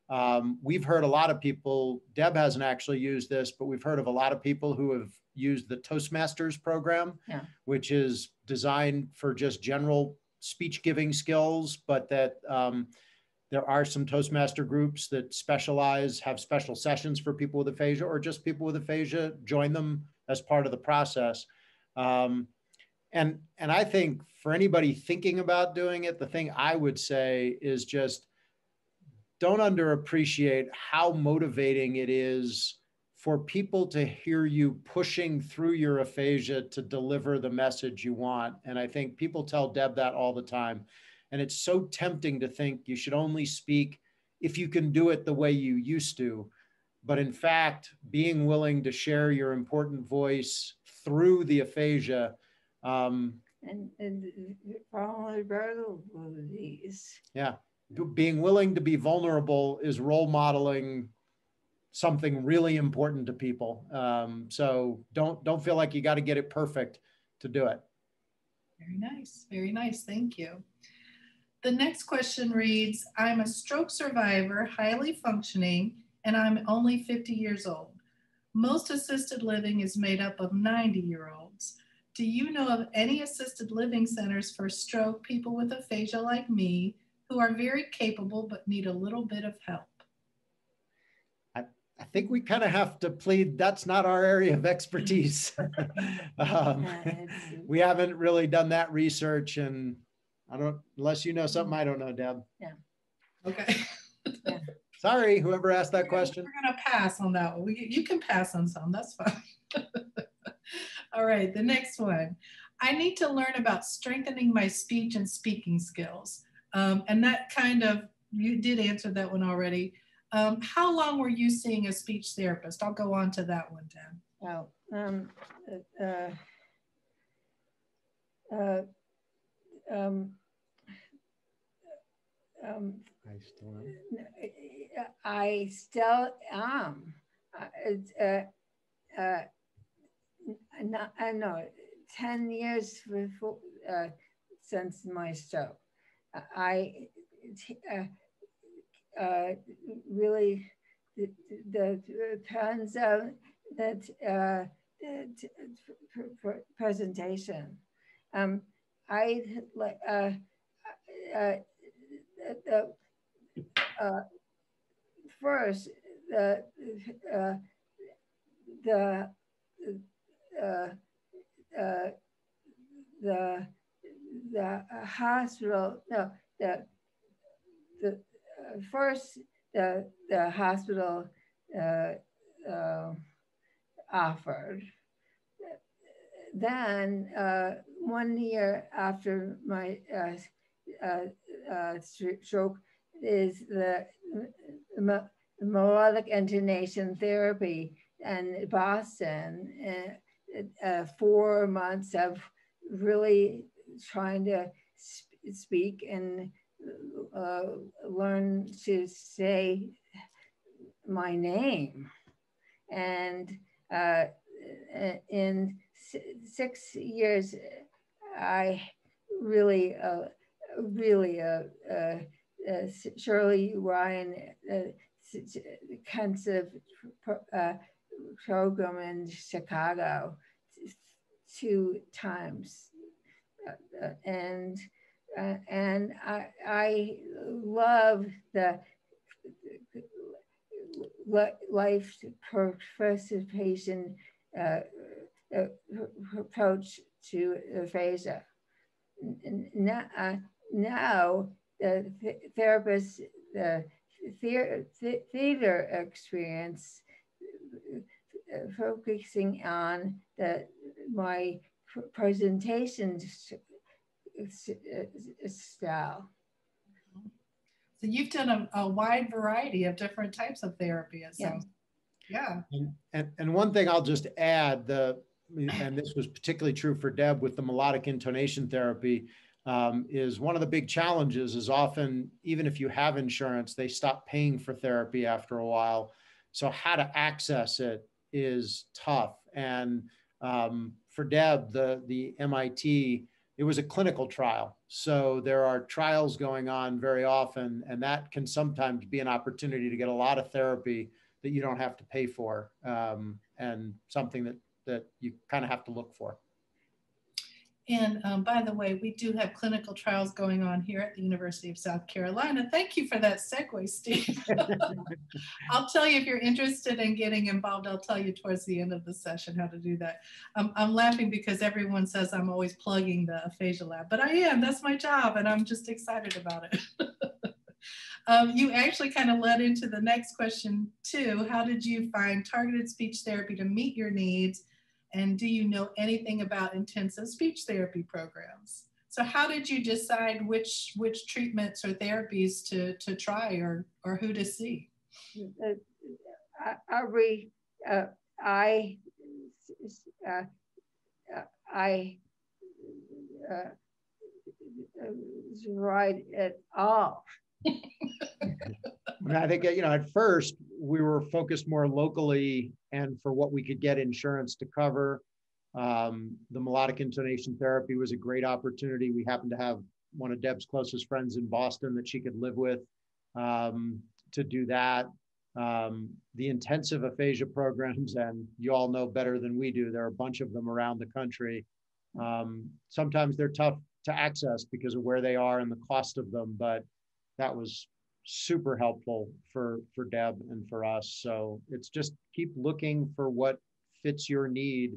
Um, we've heard a lot of people, Deb hasn't actually used this, but we've heard of a lot of people who have used the Toastmasters program, yeah. which is designed for just general speech giving skills, but that um, there are some Toastmaster groups that specialize, have special sessions for people with aphasia or just people with aphasia, join them as part of the process. Um, and and I think for anybody thinking about doing it, the thing I would say is just don't underappreciate how motivating it is for people to hear you pushing through your aphasia to deliver the message you want. And I think people tell Deb that all the time. And it's so tempting to think you should only speak if you can do it the way you used to but in fact, being willing to share your important voice through the aphasia. Um, and, and vulnerabilities. Yeah, being willing to be vulnerable is role modeling something really important to people. Um, so don't don't feel like you got to get it perfect to do it. Very nice, very nice. Thank you. The next question reads, I'm a stroke survivor, highly functioning, and I'm only 50 years old. Most assisted living is made up of 90 year olds. Do you know of any assisted living centers for stroke people with aphasia like me who are very capable but need a little bit of help? I, I think we kind of have to plead that's not our area of expertise. um, we haven't really done that research, and I don't, unless you know something I don't know, Deb. Yeah. Okay. yeah. Sorry, whoever asked that question. We're going to pass on that one. We, you can pass on some, that's fine. All right, the next one. I need to learn about strengthening my speech and speaking skills. Um, and that kind of, you did answer that one already. Um, how long were you seeing a speech therapist? I'll go on to that one, Dan. Oh, um, uh, uh, um, um, I still am. I still am. Uh, uh, uh, not, I know, 10 years before, uh, since my stroke. I uh, uh, really, the, the turns out that uh, presentation. Um, I like uh, uh, the uh, first, the uh, the uh, uh, the the hospital no the the uh, first the the hospital offered. Then uh, one year after my uh, uh, stroke is the melodic intonation therapy in Boston. Uh, uh, four months of really trying to sp speak and uh, learn to say my name. And uh, in six years, I really uh, really uh, uh, uh, Shirley Ryan kinds of program in Chicago two times. Uh, and uh, and I, I love the life participation uh, uh, approach to aphasia. Now, uh, now the th therapist, the theater experience uh, focusing on the my presentation style. So you've done a, a, wide variety of different types of therapy. So yeah. yeah. And, and, and one thing I'll just add the and this was particularly true for Deb with the melodic intonation therapy, um, is one of the big challenges is often, even if you have insurance, they stop paying for therapy after a while. So how to access it is tough. And um, for Deb, the, the MIT, it was a clinical trial. So there are trials going on very often, and that can sometimes be an opportunity to get a lot of therapy that you don't have to pay for, um, and something that that you kind of have to look for. And um, by the way, we do have clinical trials going on here at the University of South Carolina. Thank you for that segue, Steve. I'll tell you if you're interested in getting involved, I'll tell you towards the end of the session how to do that. Um, I'm laughing because everyone says I'm always plugging the aphasia lab, but I am, that's my job and I'm just excited about it. um, you actually kind of led into the next question too. How did you find targeted speech therapy to meet your needs and do you know anything about intensive speech therapy programs? So how did you decide which which treatments or therapies to, to try or, or who to see? Uh, I, uh, I, uh, I uh, tried it all. I think, you know, at first we were focused more locally and for what we could get insurance to cover. Um, the melodic intonation therapy was a great opportunity. We happened to have one of Deb's closest friends in Boston that she could live with um, to do that. Um, the intensive aphasia programs, and you all know better than we do, there are a bunch of them around the country. Um, sometimes they're tough to access because of where they are and the cost of them, but that was super helpful for for Deb and for us. So it's just keep looking for what fits your need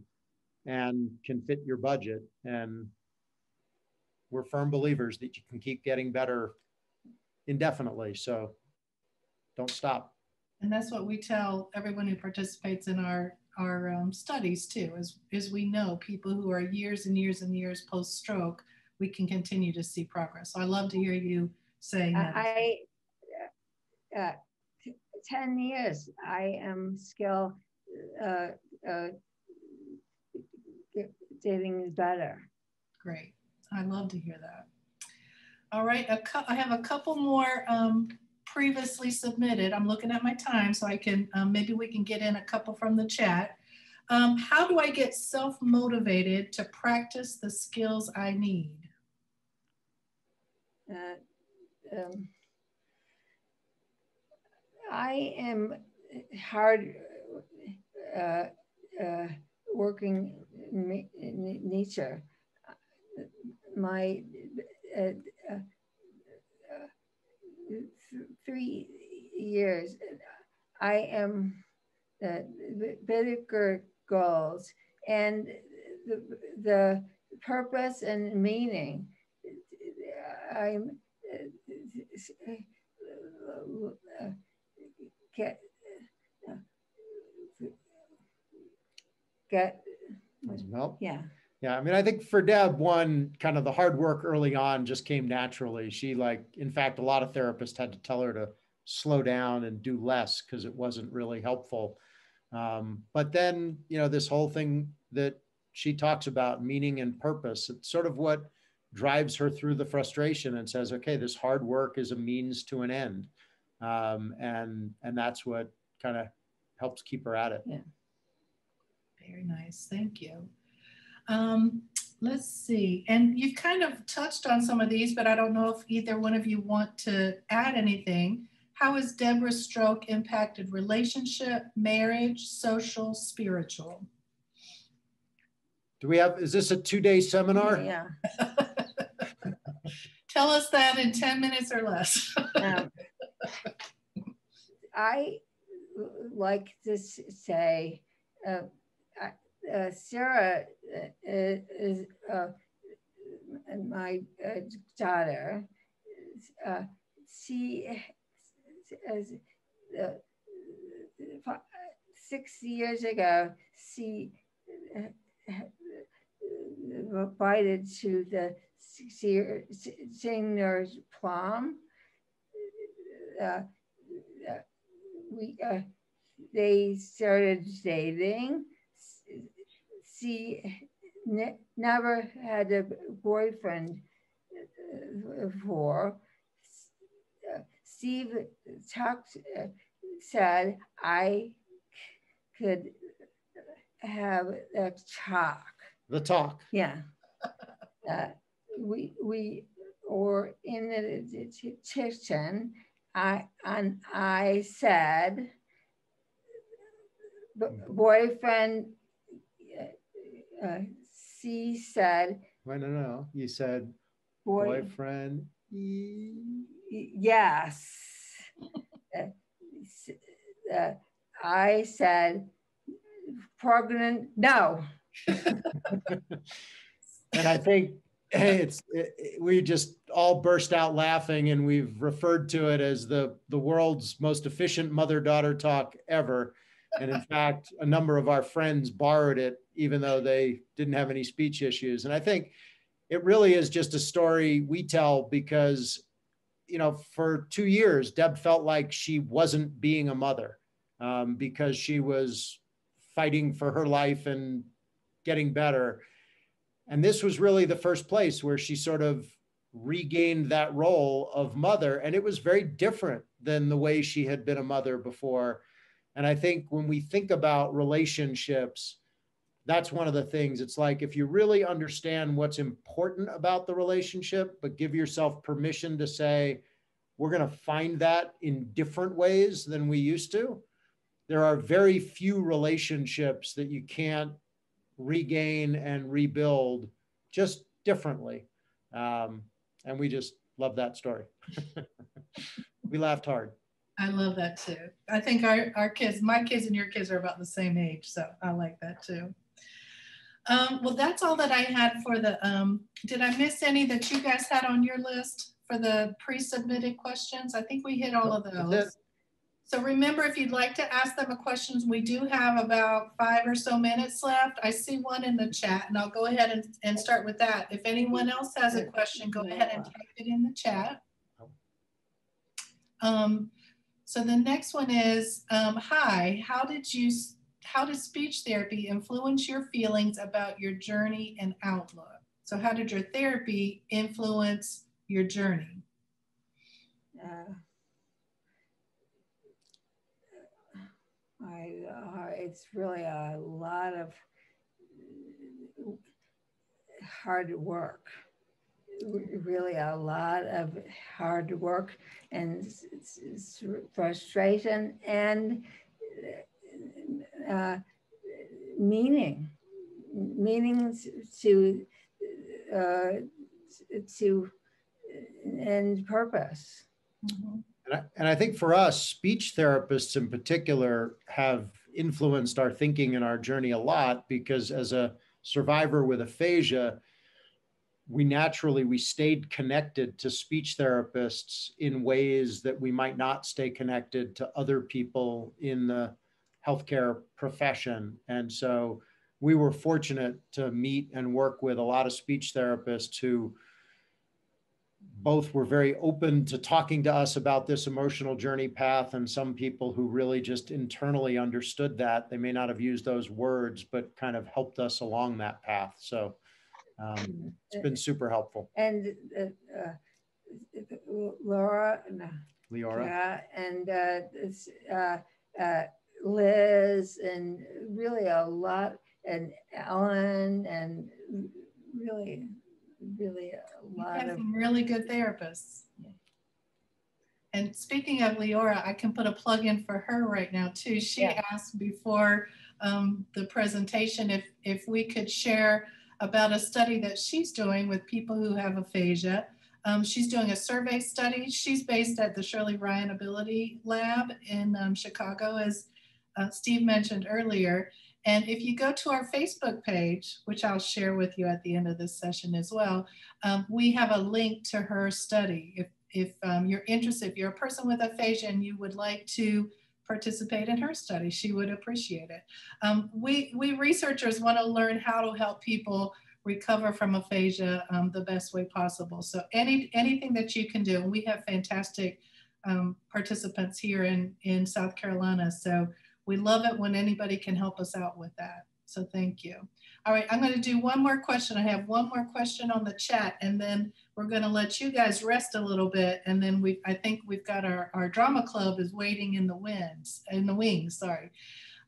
and can fit your budget. And we're firm believers that you can keep getting better indefinitely. So don't stop. And that's what we tell everyone who participates in our our um, studies too. Is is we know people who are years and years and years post stroke, we can continue to see progress. So I love to hear you saying that. I uh, 10 years, I am still uh, uh, getting better. Great. I love to hear that. All right, I have a couple more um, previously submitted. I'm looking at my time so I can, um, maybe we can get in a couple from the chat. Um, how do I get self-motivated to practice the skills I need? Uh, um, I am hard uh, uh, working nature. My uh, uh, three years, I am uh, bigger goals and the, the purpose and meaning. I'm uh, get get help. Yeah. Yeah, I mean, I think for Deb, one kind of the hard work early on just came naturally. She like, in fact, a lot of therapists had to tell her to slow down and do less because it wasn't really helpful. Um, but then, you know, this whole thing that she talks about meaning and purpose, it's sort of what drives her through the frustration and says, okay, this hard work is a means to an end um, and and that's what kind of helps keep her at it. Yeah. Very nice, thank you. Um, let's see. And you've kind of touched on some of these, but I don't know if either one of you want to add anything. How has Deborah's stroke impacted relationship, marriage, social, spiritual? Do we have, is this a two-day seminar? Yeah. Tell us that in 10 minutes or less. Um, I like to say, uh, uh, Sarah uh, is uh, my uh, daughter. Uh, she six years ago, she invited to the seniors prom. Uh, we uh, they started dating. She ne never had a boyfriend before. Steve talked, uh, said I could have a talk. The talk. Yeah. Uh, we we or in the kitchen, I and I said, boyfriend. Uh, she said. I don't know. You said boy, boyfriend. Yes. uh, uh, I said pregnant. No. and I think it's it, we just all burst out laughing and we've referred to it as the the world's most efficient mother daughter talk ever. And in fact a number of our friends borrowed it even though they didn't have any speech issues. And i think it really is just a story we tell because you know for two years deb felt like she wasn't being a mother um, because she was fighting for her life and getting better and this was really the first place where she sort of regained that role of mother. And it was very different than the way she had been a mother before. And I think when we think about relationships, that's one of the things. It's like if you really understand what's important about the relationship, but give yourself permission to say, we're going to find that in different ways than we used to. There are very few relationships that you can't regain and rebuild just differently. Um, and we just love that story. we laughed hard. I love that too. I think our, our kids, my kids and your kids are about the same age. So I like that too. Um, well, that's all that I had for the, um, did I miss any that you guys had on your list for the pre-submitted questions? I think we hit all of those. So remember, if you'd like to ask them a question, we do have about five or so minutes left. I see one in the chat and I'll go ahead and, and start with that. If anyone else has a question, go ahead and type it in the chat. Um, so the next one is, um, hi, how did you, how does speech therapy influence your feelings about your journey and outlook? So how did your therapy influence your journey? Uh, I, uh, it's really a lot of hard work. Really, a lot of hard work and frustration and uh, meaning, meaning to uh, to and purpose. Mm -hmm. And I, and I think for us, speech therapists in particular have influenced our thinking and our journey a lot because as a survivor with aphasia, we naturally we stayed connected to speech therapists in ways that we might not stay connected to other people in the healthcare profession. And so we were fortunate to meet and work with a lot of speech therapists who both were very open to talking to us about this emotional journey path and some people who really just internally understood that they may not have used those words but kind of helped us along that path. So um, it's been super helpful. And uh, uh, laura no, leora? Yeah, and uh, uh, uh, liz and really a lot and ellen and really, really a lot of. some really good therapists. And speaking of Leora, I can put a plug in for her right now too. She Yeah. asked before um, the presentation if, if we could share about a study that she's doing with people who have aphasia. Um, she's doing a survey study. She's based at the Shirley Ryan AbilityLab in um, Chicago, as uh, Steve mentioned earlier. And if you go to our Facebook page, which I'll share with you at the end of this session as well, um, we have a link to her study. If, if um, you're interested, if you're a person with aphasia and you would like to participate in her study, she would appreciate it. Um, we, we researchers want to learn how to help people recover from aphasia um, the best way possible. So any, anything that you can do, we have fantastic um, participants here in, in South Carolina. So we love it when anybody can help us out with that. So thank you. All right, I'm going to do one more question. I have one more question on the chat, and then we're going to let you guys rest a little bit. And then we, I think we've got our, our drama club is waiting in the winds, in the wings, sorry.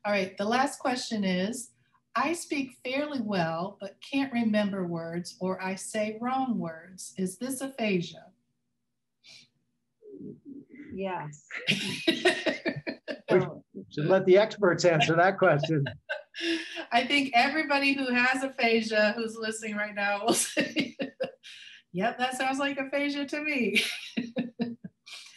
All right, the last question is, I speak fairly well, but can't remember words or I say wrong words. Is this aphasia? Yes. We should let the experts answer that question. I think everybody who has aphasia who's listening right now will say, yep, that sounds like aphasia to me.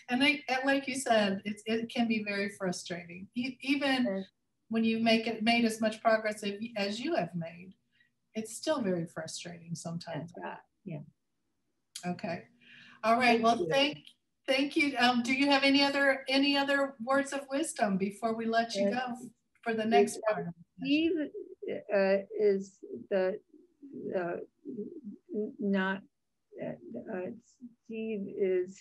and, they, and like you said, it, it can be very frustrating. Even when you make it made as much progress as you- have made, it's still very frustrating sometimes. Yeah. Okay. All right. Thank Well, you. thank thank you. Um, do you have any other any other words of wisdom before we let you go for the next part? Steve uh, is the, uh, not, uh, uh, Steve is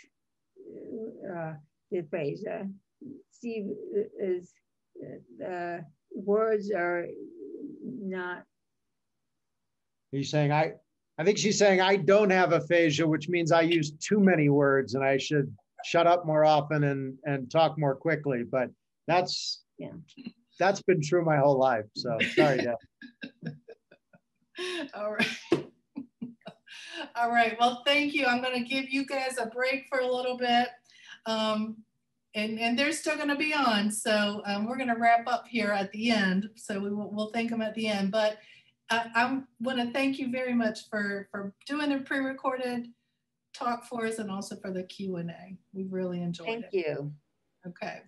uh, the aphasia. Steve is, uh, words are not, He's saying, I, I think she's saying, I don't have aphasia, which means I use too many words and I should shut up more often and, and talk more quickly. But that's, Yeah. that's been true my whole life. So sorry, Deb. All right. All right. Well, thank you. I'm going to give you guys a break for a little bit. Um, and, and they're still going to be on. So um, we're going to wrap up here at the end. So we will, we'll thank them at the end. But I, I want to thank you very much for, for doing the pre-recorded talk for us and also for the Q&A. We really enjoyed thank it. Thank you. Okay.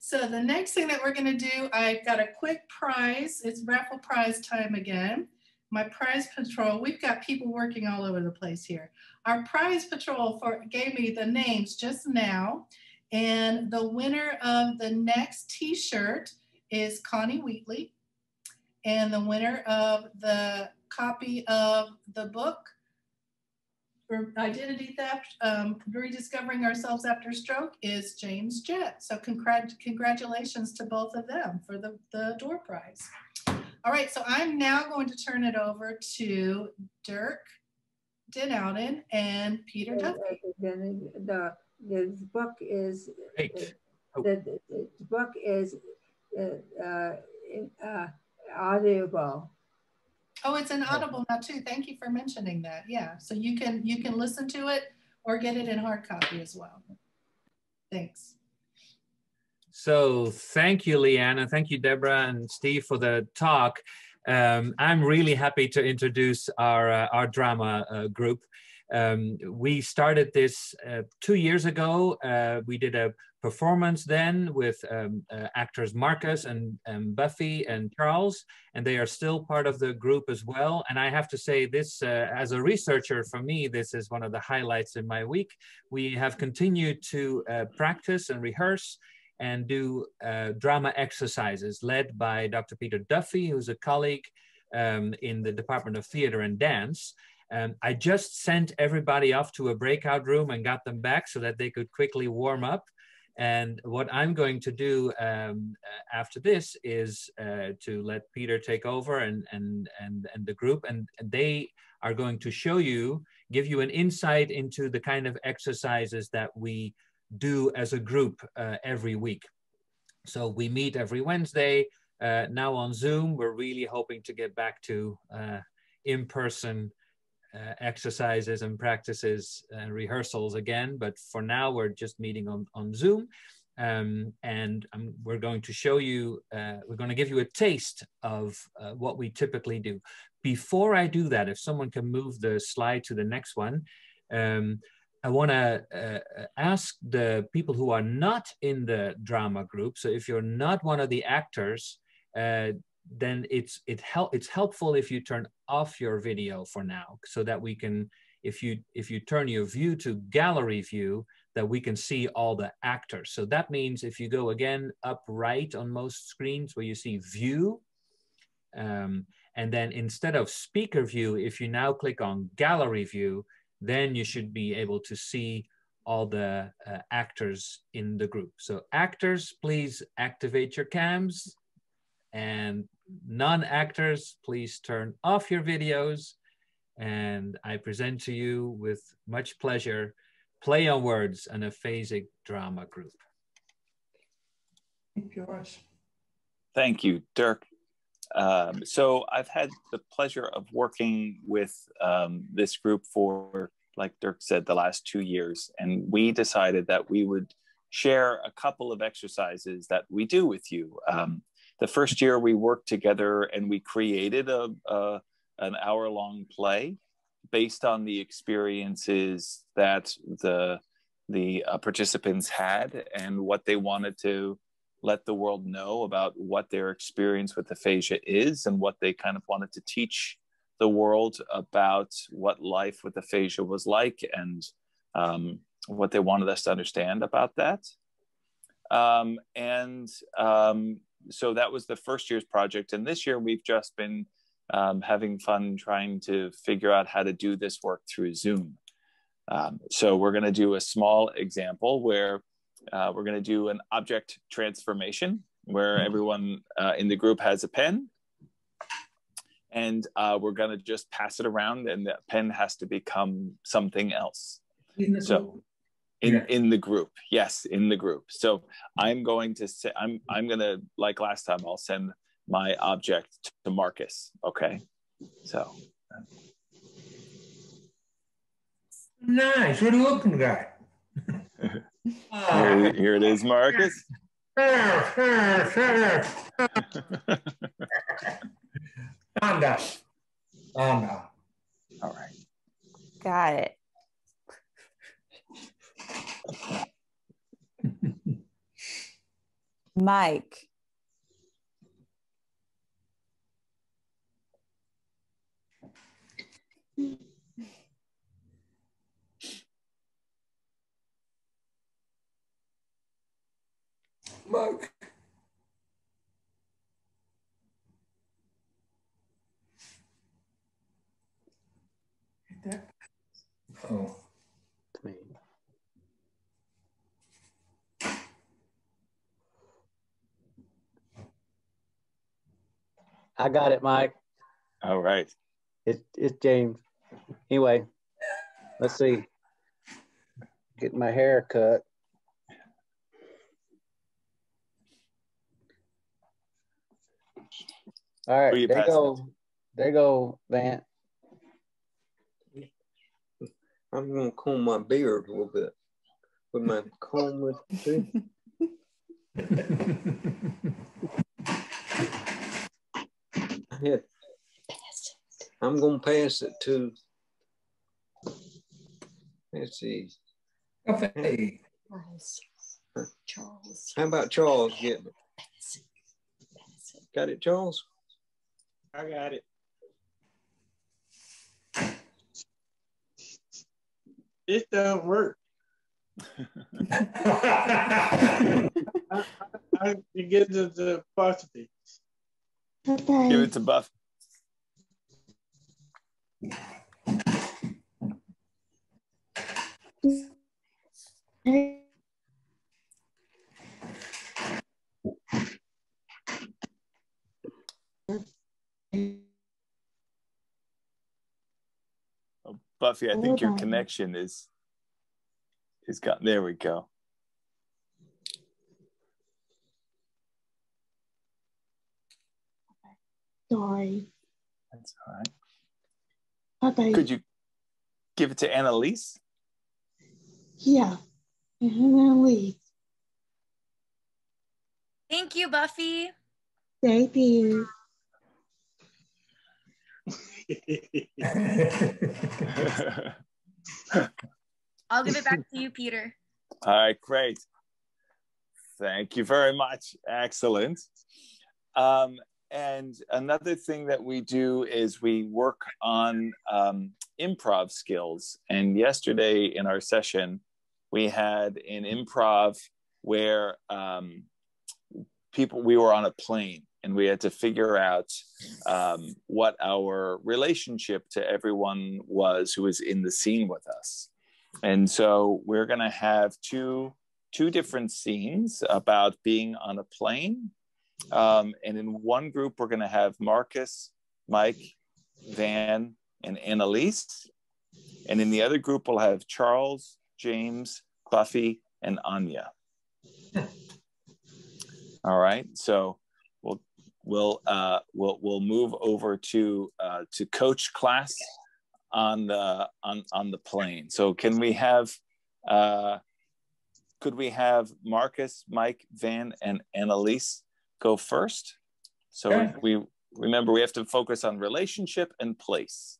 So the next thing that we're going to do, I've got a quick prize. It's raffle prize time again. My prize patrol, we've got people working all over the place here. Our prize patrol for gave me the names just now. And the winner of the next t-shirt is Connie Wheatley. And the winner of the copy of the book for identity theft, um, rediscovering ourselves after stroke is James Jett. So congrat- congratulations to both of them for the, the door prize. All right, so I'm now going to turn it over to Dirk den Ouden and Peter Duffy. the, the book is, Wait. The, the, the book is uh, uh, uh, audible. Oh, it's an Audible now too. Thank you for mentioning that. Yeah, so you can you can listen to it or get it in hard copy as well. Thanks. So thank you, Leigh Ann, and thank you, Debra and Steve, for the talk. Um, I'm really happy to introduce our uh, our drama uh, group. Um, we started this uh, two years ago. Uh, we did a performance then with um, uh, actors Marcus and, and Buffy and Charles, and they are still part of the group as well. And I have to say, this uh, as a researcher, for me, this is one of the highlights in my week. We have continued to uh, practice and rehearse and do uh, drama exercises led by Dr. Peter Duffy, who's a colleague um, in the Department of Theater and Dance. Um, I just sent everybody off to a breakout room and got them back so that they could quickly warm up. And what I'm going to do um, uh, after this is uh, to let Peter take over and, and, and, and the group, and they are going to show you, give you an insight into the kind of exercises that we do as a group uh, every week. So we meet every Wednesday. Uh, now on Zoom, we're really hoping to get back to uh, in-person uh, exercises and practices and rehearsals again, but for now we're just meeting on, on Zoom. Um, and we're going to show you, uh, we're going to give you a taste of uh, what we typically do. Before I do that, if someone can move the slide to the next one, um, I want to uh, ask the people who are not in the drama group. So if you're not one of the actors, uh, then it's it help it's helpful if you turn off your video for now so that we can if you if you turn your view to gallery view that we can see all the actors. So that means if you go again up right on most screens where you see view um, and then instead of speaker view if you now click on gallery view then you should be able to see all the uh, actors in the group. So actors please activate your cams and non-actors, please turn off your videos. And I present to you with much pleasure, Play on Words, an aphasic drama group. Thank you, Dirk. Um, so I've had the pleasure of working with um, this group for, like Dirk said, the last two years. And we decided that we would share a couple of exercises that we do with you. Um, the first year we worked together and we created a, a an hour long play based on the experiences that the the uh, participants had and what they wanted to let the world know about what their experience with aphasia is and what they kind of wanted to teach the world about what life with aphasia was like and um, what they wanted us to understand about that. Um, and um, so that was the first year's project. And this year we've just been um, having fun trying to figure out how to do this work through Zoom. Um, so we're going to do a small example where uh, we're going to do an object transformation where mm-hmm. everyone uh, in the group has a pen. And uh, we're going to just pass it around, and the pen has to become something else. So, in yeah. in the group. Yes in the group. So i'm going to say i'm i'm going to like last time i'll send my object to marcus okay? So. Nice. What a looking guy here, here it is marcus. Anda. Anda. all right. Got it Mike. Mike. Oh. I got it, Mike. All right. It's it's James. Anyway, let's see. Get my hair cut. All right, there you go. There go, Vant. I'm gonna comb my beard a little bit with my comb with Here. I'm going to pass it to, let's see. Hey. Charles. How about Charles getting it? Pass it. Got it, Charles? I got it. It doesn't work. I, I, I, you get the, the apostrophe. Okay. Give it to Buff. Oh, Buffy, I think your connection is is gone. there we go. Sorry. That's all right. Bye bye. Could you give it to Annalise. Yeah, Annalise. Thank you, Buffy. Thank you. I'll give it back to you, Peter. All right, great. Thank you very much. Excellent. Um, and another thing that we do is we work on um, improv skills. And yesterday in our session, we had an improv where um, people, we were on a plane and we had to figure out um, what our relationship to everyone was who was in the scene with us. And so we're going to have two two different scenes about being on a plane. Um, and in one group, we're going to have Marcus, Mike, Van, and Annalise. And in the other group, we'll have Charles, James, Buffy, and Anya. All right. So we'll we'll uh, we'll we'll move over to uh, to coach class on the on on the plane. So can we have uh, could we have Marcus, Mike, Van, and Annalise go first? So Okay. we remember we have to focus on relationship and place.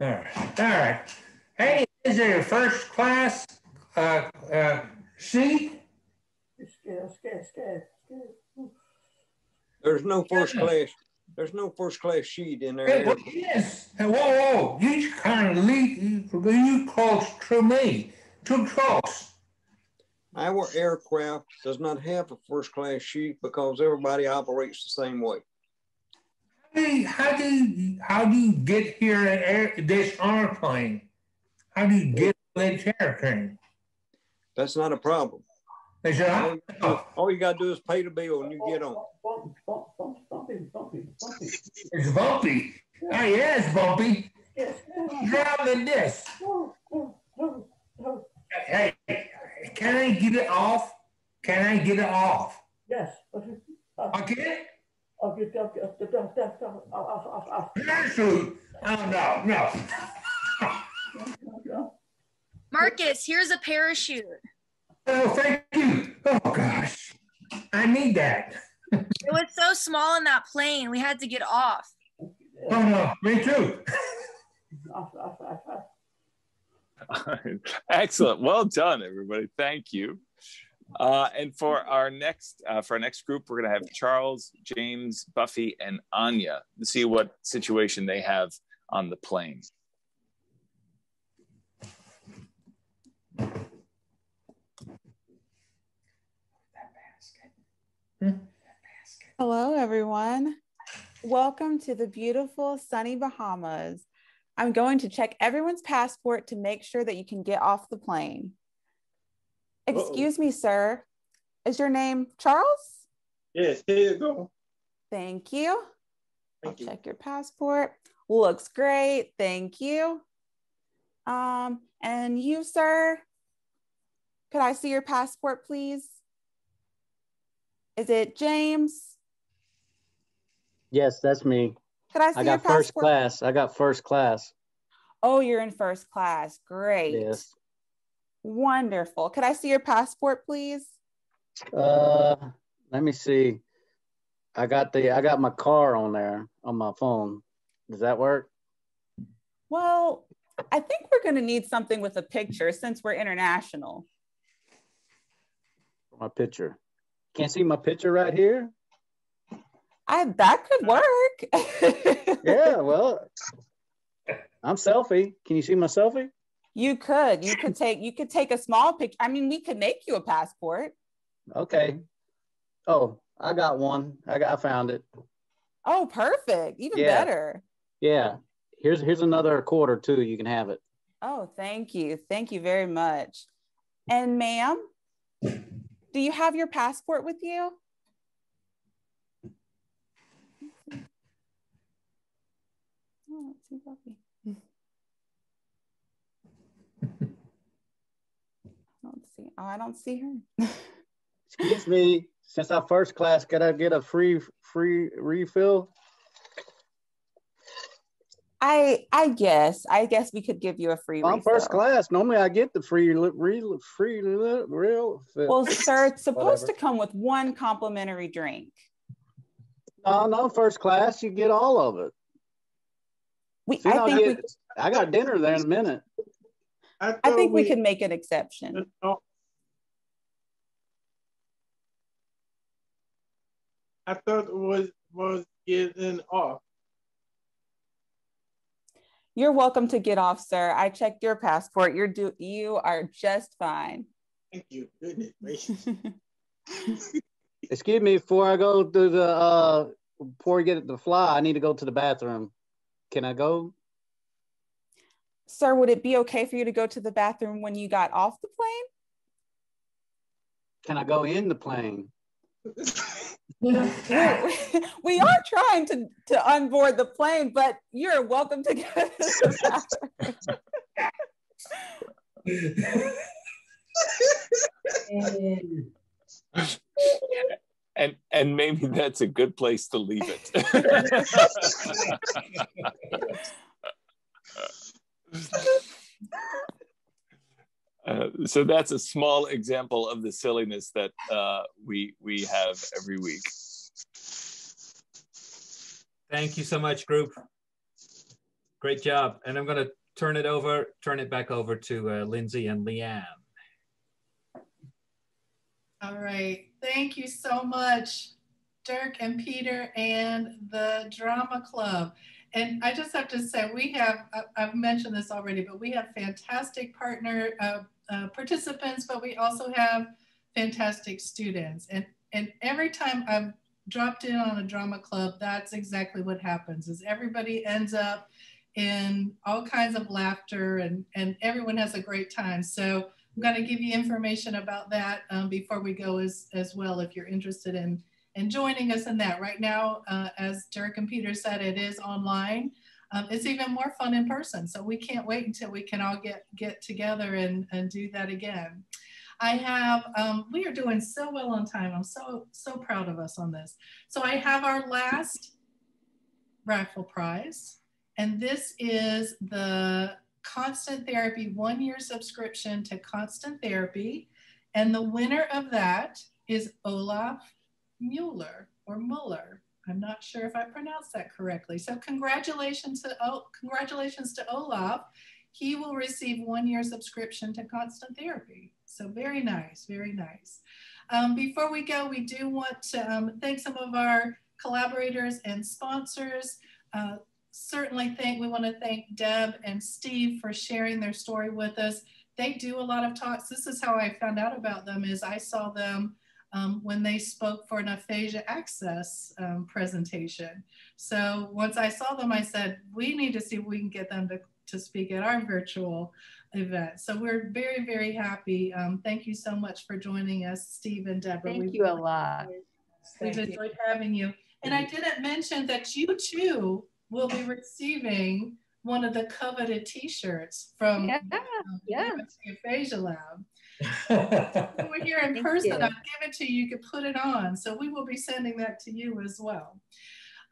All right. All right. Hey, is there a first class uh, uh, seat? There's no first class. There's no first class sheet in there. well, yes. Hey, Whoa, whoa. You kind of lead. You, you close to me. Too close. Our aircraft does not have a first class sheet because everybody operates the same way. How do you, how do you, how do you get here in air, this airplane? How do you get this airplane? That's not a problem. Is? All you, do- all you gotta do is pay the bill and you get on. It's bumpy. Oh, yeah, it's bumpy. Driving this. Hey, can I get it off? Can I get it off? Yes. Okay. Okay, okay, okay, okay, okay, okay. Parachute. Oh, no, no. Marcus, here's a parachute. Oh, thank you. Oh, gosh. I need that. It was so small in that plane, we had to get off. Oh, no, me too. Excellent. Well done, everybody. Thank you. Uh, and for our next uh, for our next group, we're going to have Charles, James, Buffy, and Anya to see what situation they have on the plane. Hello, everyone. Welcome to the beautiful sunny Bahamas. I'm going to check everyone's passport to make sure that you can get off the plane. Excuse me, sir. Is your name Charles? Yes, here you go. Thank you. Thank you. Check your passport. Looks great. Thank you. Um, and you, sir, could I see your passport, please? Is it James? Yes, that's me. Could I see I your got first class. I got first class. Oh, you're in first class. Great. Yes. Wonderful. Could I see your passport, please? Uh, let me see. I got the I got my car on there on my phone. Does that work? Well, I think we're going to need something with a picture since we're international. My picture. Can't see my picture right here. I that could uh, work. Yeah, well, I'm selfie. Can you see my selfie? you could. You could take you could take a small picture. I mean, we could make you a passport. Okay. Oh, I got one. I got I found it. Oh, perfect. Even Yeah. better. Yeah. Here's here's another quarter too. You can have it. Oh, thank you. Thank you very much. And ma'am, do you have your passport with you? Oh, let's see, Buffy. I don't see. Oh, I don't see her. Excuse me. Since I first class, could I get a free free refill? I I guess I guess we could give you a free. I'm refill. first class. Normally I get the free, li- free, li- real. Well, sir, it's supposed to come with one complimentary drink. No, no, first class. You get all of it. We, See, I I'll think we, I got dinner there in a minute. I think we can make an exception. I thought it was was getting off. You're welcome to get off, sir. I checked your passport. You're do you are just fine. Thank you. Goodness gracious. Excuse me, before I go to the uh, before we get the fly, I need to go to the bathroom. Can I go? Sir, would it be okay for you to go to the bathroom when you got off the plane? Can I go in the plane? we we are trying to to onboard the plane, but you're welcome to go to the bathroom. and and maybe that's a good place to leave it. Uh, so that's a small example of the silliness that uh, we we have every week. Thank you so much, group. Great job. And I'm going to turn it over, turn it back over to uh, Lindsay and Leigh Ann. All right. Thank you so much, Dirk and Peter and the Drama Club. And I just have to say, we have, I've mentioned this already, but we have fantastic partner uh, uh, participants, but we also have fantastic students. And, and every time I've dropped in on a drama club, that's exactly what happens is everybody ends up in all kinds of laughter and, and everyone has a great time. So I'm going to give you information about that um, before we go as, as well, if you're interested in, in joining us in that. Right now, uh, as Dirk and Peter said, it is online. Um, it's even more fun in person. So we can't wait until we can all get, get together and, and do that again. I have, um, we are doing so well on time. I'm so, so proud of us on this. So I have our last raffle prize, and this is the Constant Therapy one year subscription to Constant Therapy. And the winner of that is Olaf Mueller or Muller. I'm not sure if I pronounced that correctly. So congratulations to oh, congratulations to Olaf. He will receive one year subscription to Constant Therapy. So very nice, very nice. Um, before we go, we do want to um, thank some of our collaborators and sponsors. Uh, certainly thank, we want to thank Deb and Steve for sharing their story with us. They do a lot of talks. This is how I found out about them is I saw them um, when they spoke for an aphasia access um, presentation. So once I saw them, I said, we need to see if we can get them to, to speak at our virtual event. So we're very, very happy. Um, thank you so much for joining us, Steve and Debra. Thank We've you a lot. We've Thank you. enjoyed having you. And I didn't mention that you too will be receiving one of the coveted t-shirts from Yeah, um, yeah. Aphasia Lab. If we're here in Thank person, you. I'll give it to you. You can put it on. So we will be sending that to you as well.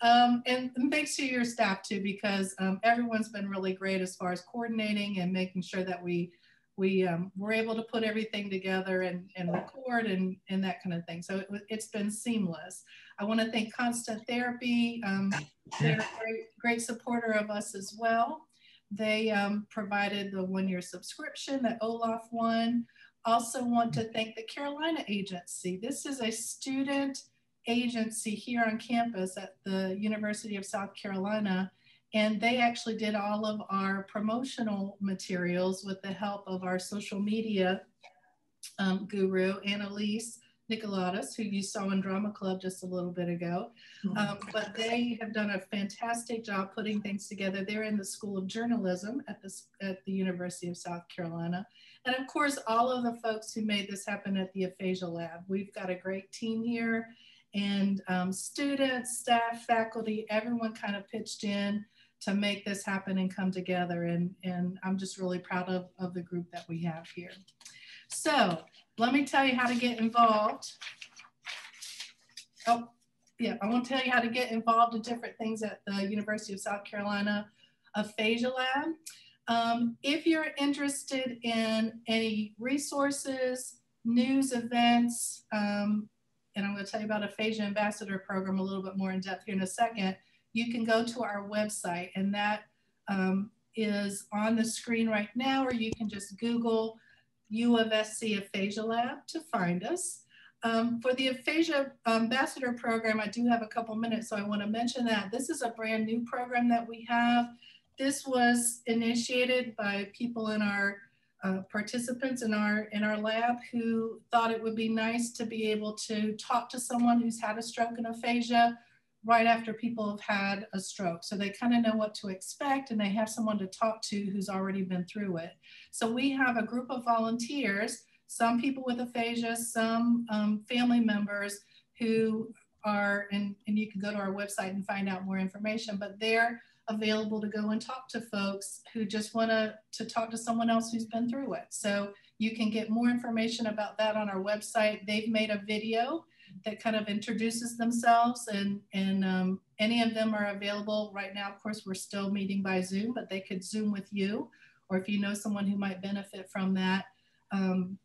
Um, and, and thanks to your staff too, because um, everyone's been really great as far as coordinating and making sure that we we um, were able to put everything together and, and record and, and that kind of thing. So it, it's been seamless. I want to thank Constant Therapy. Um, they're a great, great supporter of us as well. They um, provided the one-year subscription that Olaf won. Also want to thank the Carolina Agency. This is a student agency here on campus at the University of South Carolina. And they actually did all of our promotional materials with the help of our social media um, guru, Annalise Nicolatus, who you saw in Drama Club just a little bit ago. Um, but they have done a fantastic job putting things together. They're in the School of Journalism at the, at the University of South Carolina. And of course, all of the folks who made this happen at the Aphasia Lab. We've got a great team here and um, students, staff, faculty, everyone kind of pitched in to make this happen and come together. And, and I'm just really proud of, of the group that we have here. So let me tell you how to get involved. Oh, yeah, I want to tell you how to get involved in different things at the University of South Carolina. Aphasia Lab. Um, if you're interested in any resources, news events, um, and I'm going to tell you about Aphasia Ambassador Program a little bit more in depth here in a second, you can go to our website and that um, is on the screen right now, or you can just Google U of SC Aphasia Lab to find us. Um, for the Aphasia Ambassador Program, I do have a couple minutes, so I want to mention that. This is a brand new program that we have. This was initiated by people in our uh, participants in our in our lab who thought it would be nice to be able to talk to someone who's had a stroke and aphasia right after people have had a stroke. So they kind of know what to expect and they have someone to talk to who's already been through it. So we have a group of volunteers, some people with aphasia, some um, family members who are, and, and you can go to our website and find out more information, but they're available to go and talk to folks who just want to to talk to someone else who's been through it. So you can get more information about that on our website. They've made a video that kind of introduces themselves and, and um, any of them are available right now. Of course, we're still meeting by Zoom, but they could Zoom with you. Or if you know someone who might benefit from that, um,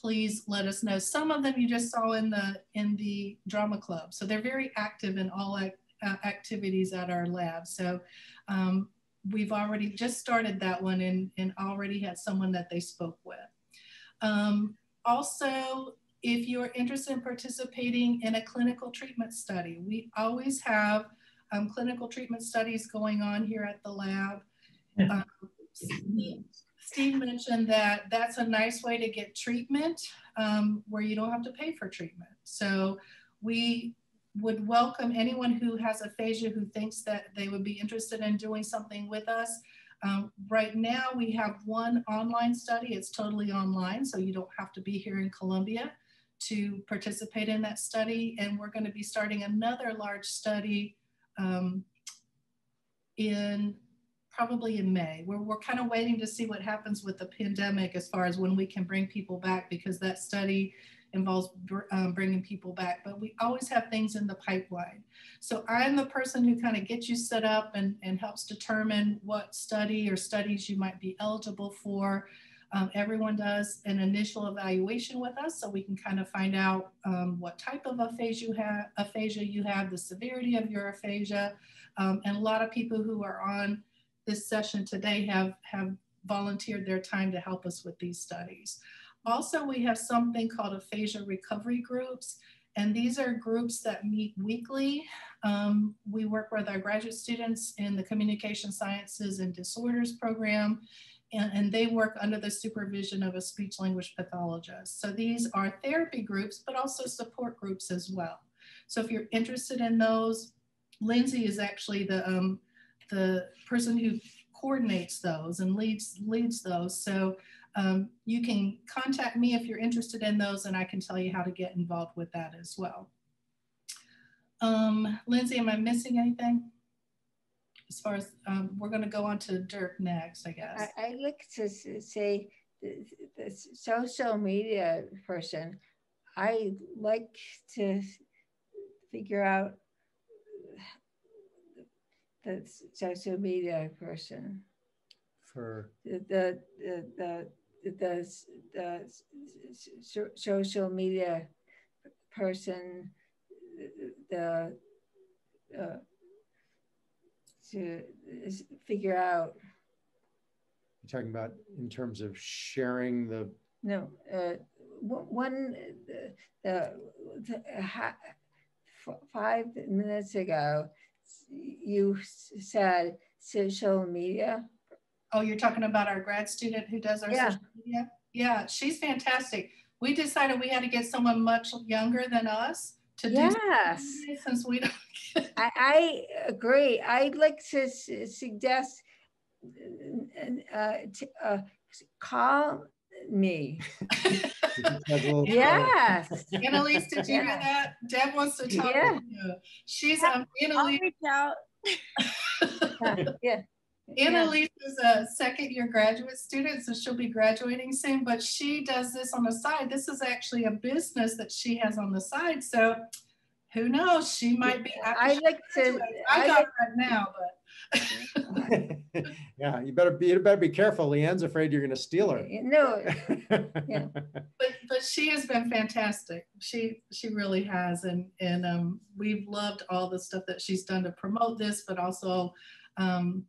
please let us know. Some of them you just saw in the, in the drama club. So they're very active in all uh, activities at our lab. So um, we've already just started that one and, and already had someone that they spoke with. Um, also, if you're interested in participating in a clinical treatment study, we always have um, clinical treatment studies going on here at the lab. Um, Steve, Steve, mentioned that that's a nice way to get treatment um, where you don't have to pay for treatment. So we would welcome anyone who has aphasia who thinks that they would be interested in doing something with us. Um, right now, we have one online study. It's totally online, so you don't have to be here in Columbia to participate in that study. And we're going to be starting another large study um, in probably in May. We're, we're kind of waiting to see what happens with the pandemic as far as when we can bring people back because that study involves um, bringing people back, but we always have things in the pipeline. So I'm the person who kind of gets you set up and, and helps determine what study or studies you might be eligible for. Um, everyone does an initial evaluation with us so we can kind of find out um, what type of aphasia you have, aphasia you have, the severity of your aphasia. Um, and a lot of people who are on this session today have, have volunteered their time to help us with these studies. Also, we have something called aphasia recovery groups. And these are groups that meet weekly. Um, we work with our graduate students in the Communication Sciences and Disorders program and, and, they work under the supervision of a speech language pathologist. So these are therapy groups, but also support groups as well. So if you're interested in those, Lindsay is actually the, um, the person who coordinates those and leads, leads those. So um, you can contact me if you're interested in those and I can tell you how to get involved with that as well. Um, Lindsay, am I missing anything? As far as um, we're going to go on to Dirk next, I guess. I, I like to say the, the, social media person. I like to figure out the social media person for the the the the, the, the social media person the uh, to figure out. You're talking about in terms of sharing the. No, uh, one the, the, ha, five minutes ago, you said social media. Oh, you're talking about our grad student who does our yeah. social media? Yeah, she's fantastic. We decided we had to get someone much younger than us to yes. do since we don't. I, I, agree. I'd like to suggest uh, uh, call me. yes. Annalise, did you hear that? Deb wants to talk yeah. to you. She's um, Annalise. out. yeah. Annalise is a second year graduate student, so she'll be graduating soon, but she does this on the side. This is actually a business that she has on the side. So Who knows? She might be. I like to. I I got like- her now, but yeah, you better be you better be careful. Leigh Ann's afraid you're going to steal her. No, but but she has been fantastic. She she really has, and and um, we've loved all the stuff that she's done to promote this, but also um,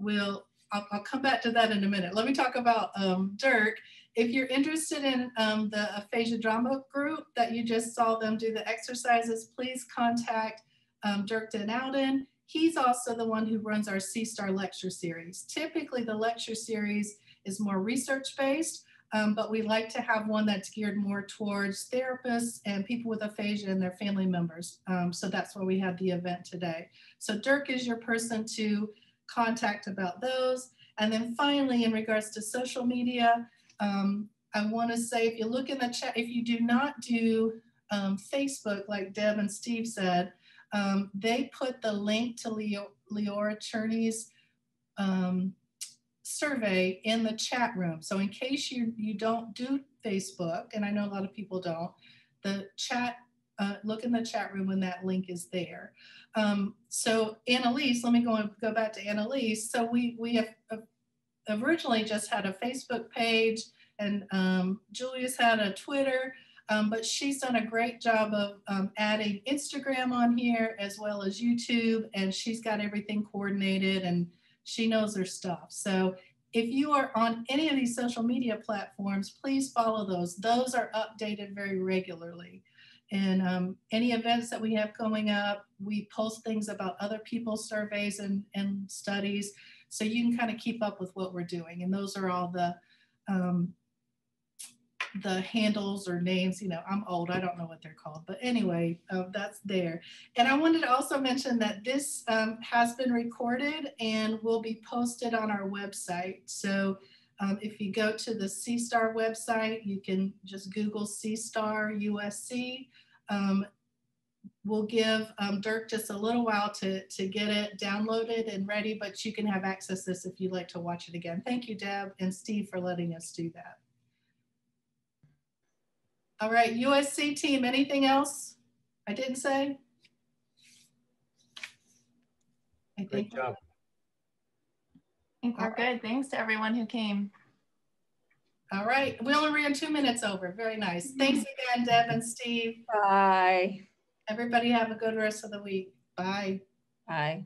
we'll I'll, I'll come back to that in a minute. Let me talk about um, Dirk. If you're interested in um, the aphasia drama group that you just saw them do the exercises, please contact um, Dirk den Ouden. He's also the one who runs our C-STAR lecture series. Typically, the lecture series is more research-based, um, but we like to have one that's geared more towards therapists and people with aphasia and their family members. Um, so that's why we have the event today. So Dirk is your person to contact about those. And then finally, in regards to social media, um, I want to say if you look in the chat, if you do not do um, Facebook, like Deb and Steve said, um, they put the link to Leo, Leora Cherney's um, survey in the chat room. So in case you, you don't do Facebook, and I know a lot of people don't, the chat, uh, look in the chat room when that link is there. Um, so Annalise, let me go and go back to Annalise. So we, we have uh, originally just had a Facebook page and um, Julia's had a Twitter, um, but she's done a great job of um, adding Instagram on here as well as YouTube, and she's got everything coordinated and she knows her stuff. So if you are on any of these social media platforms, please follow those. Those are updated very regularly. And um, any events that we have coming up, we post things about other people's surveys and, and studies. So you can kind of keep up with what we're doing. And those are all the um, the handles or names, you know, I'm old, I don't know what they're called, but anyway, uh, that's there. And I wanted to also mention that this um, has been recorded and will be posted on our website. So um, if you go to the C-STAR website, you can just Google C-STAR USC. Um, we'll give um, Dirk just a little while to, to get it downloaded and ready, but you can have access to this if you'd like to watch it again. Thank you, Deb and Steve, for letting us do that. All right, USC team, anything else I didn't say? I Great job. I think we're good. Thanks to everyone who came. All right, we only ran two minutes over. Very nice. Thanks again, Deb and Steve. Bye. Everybody have a good rest of the week. Bye. Bye.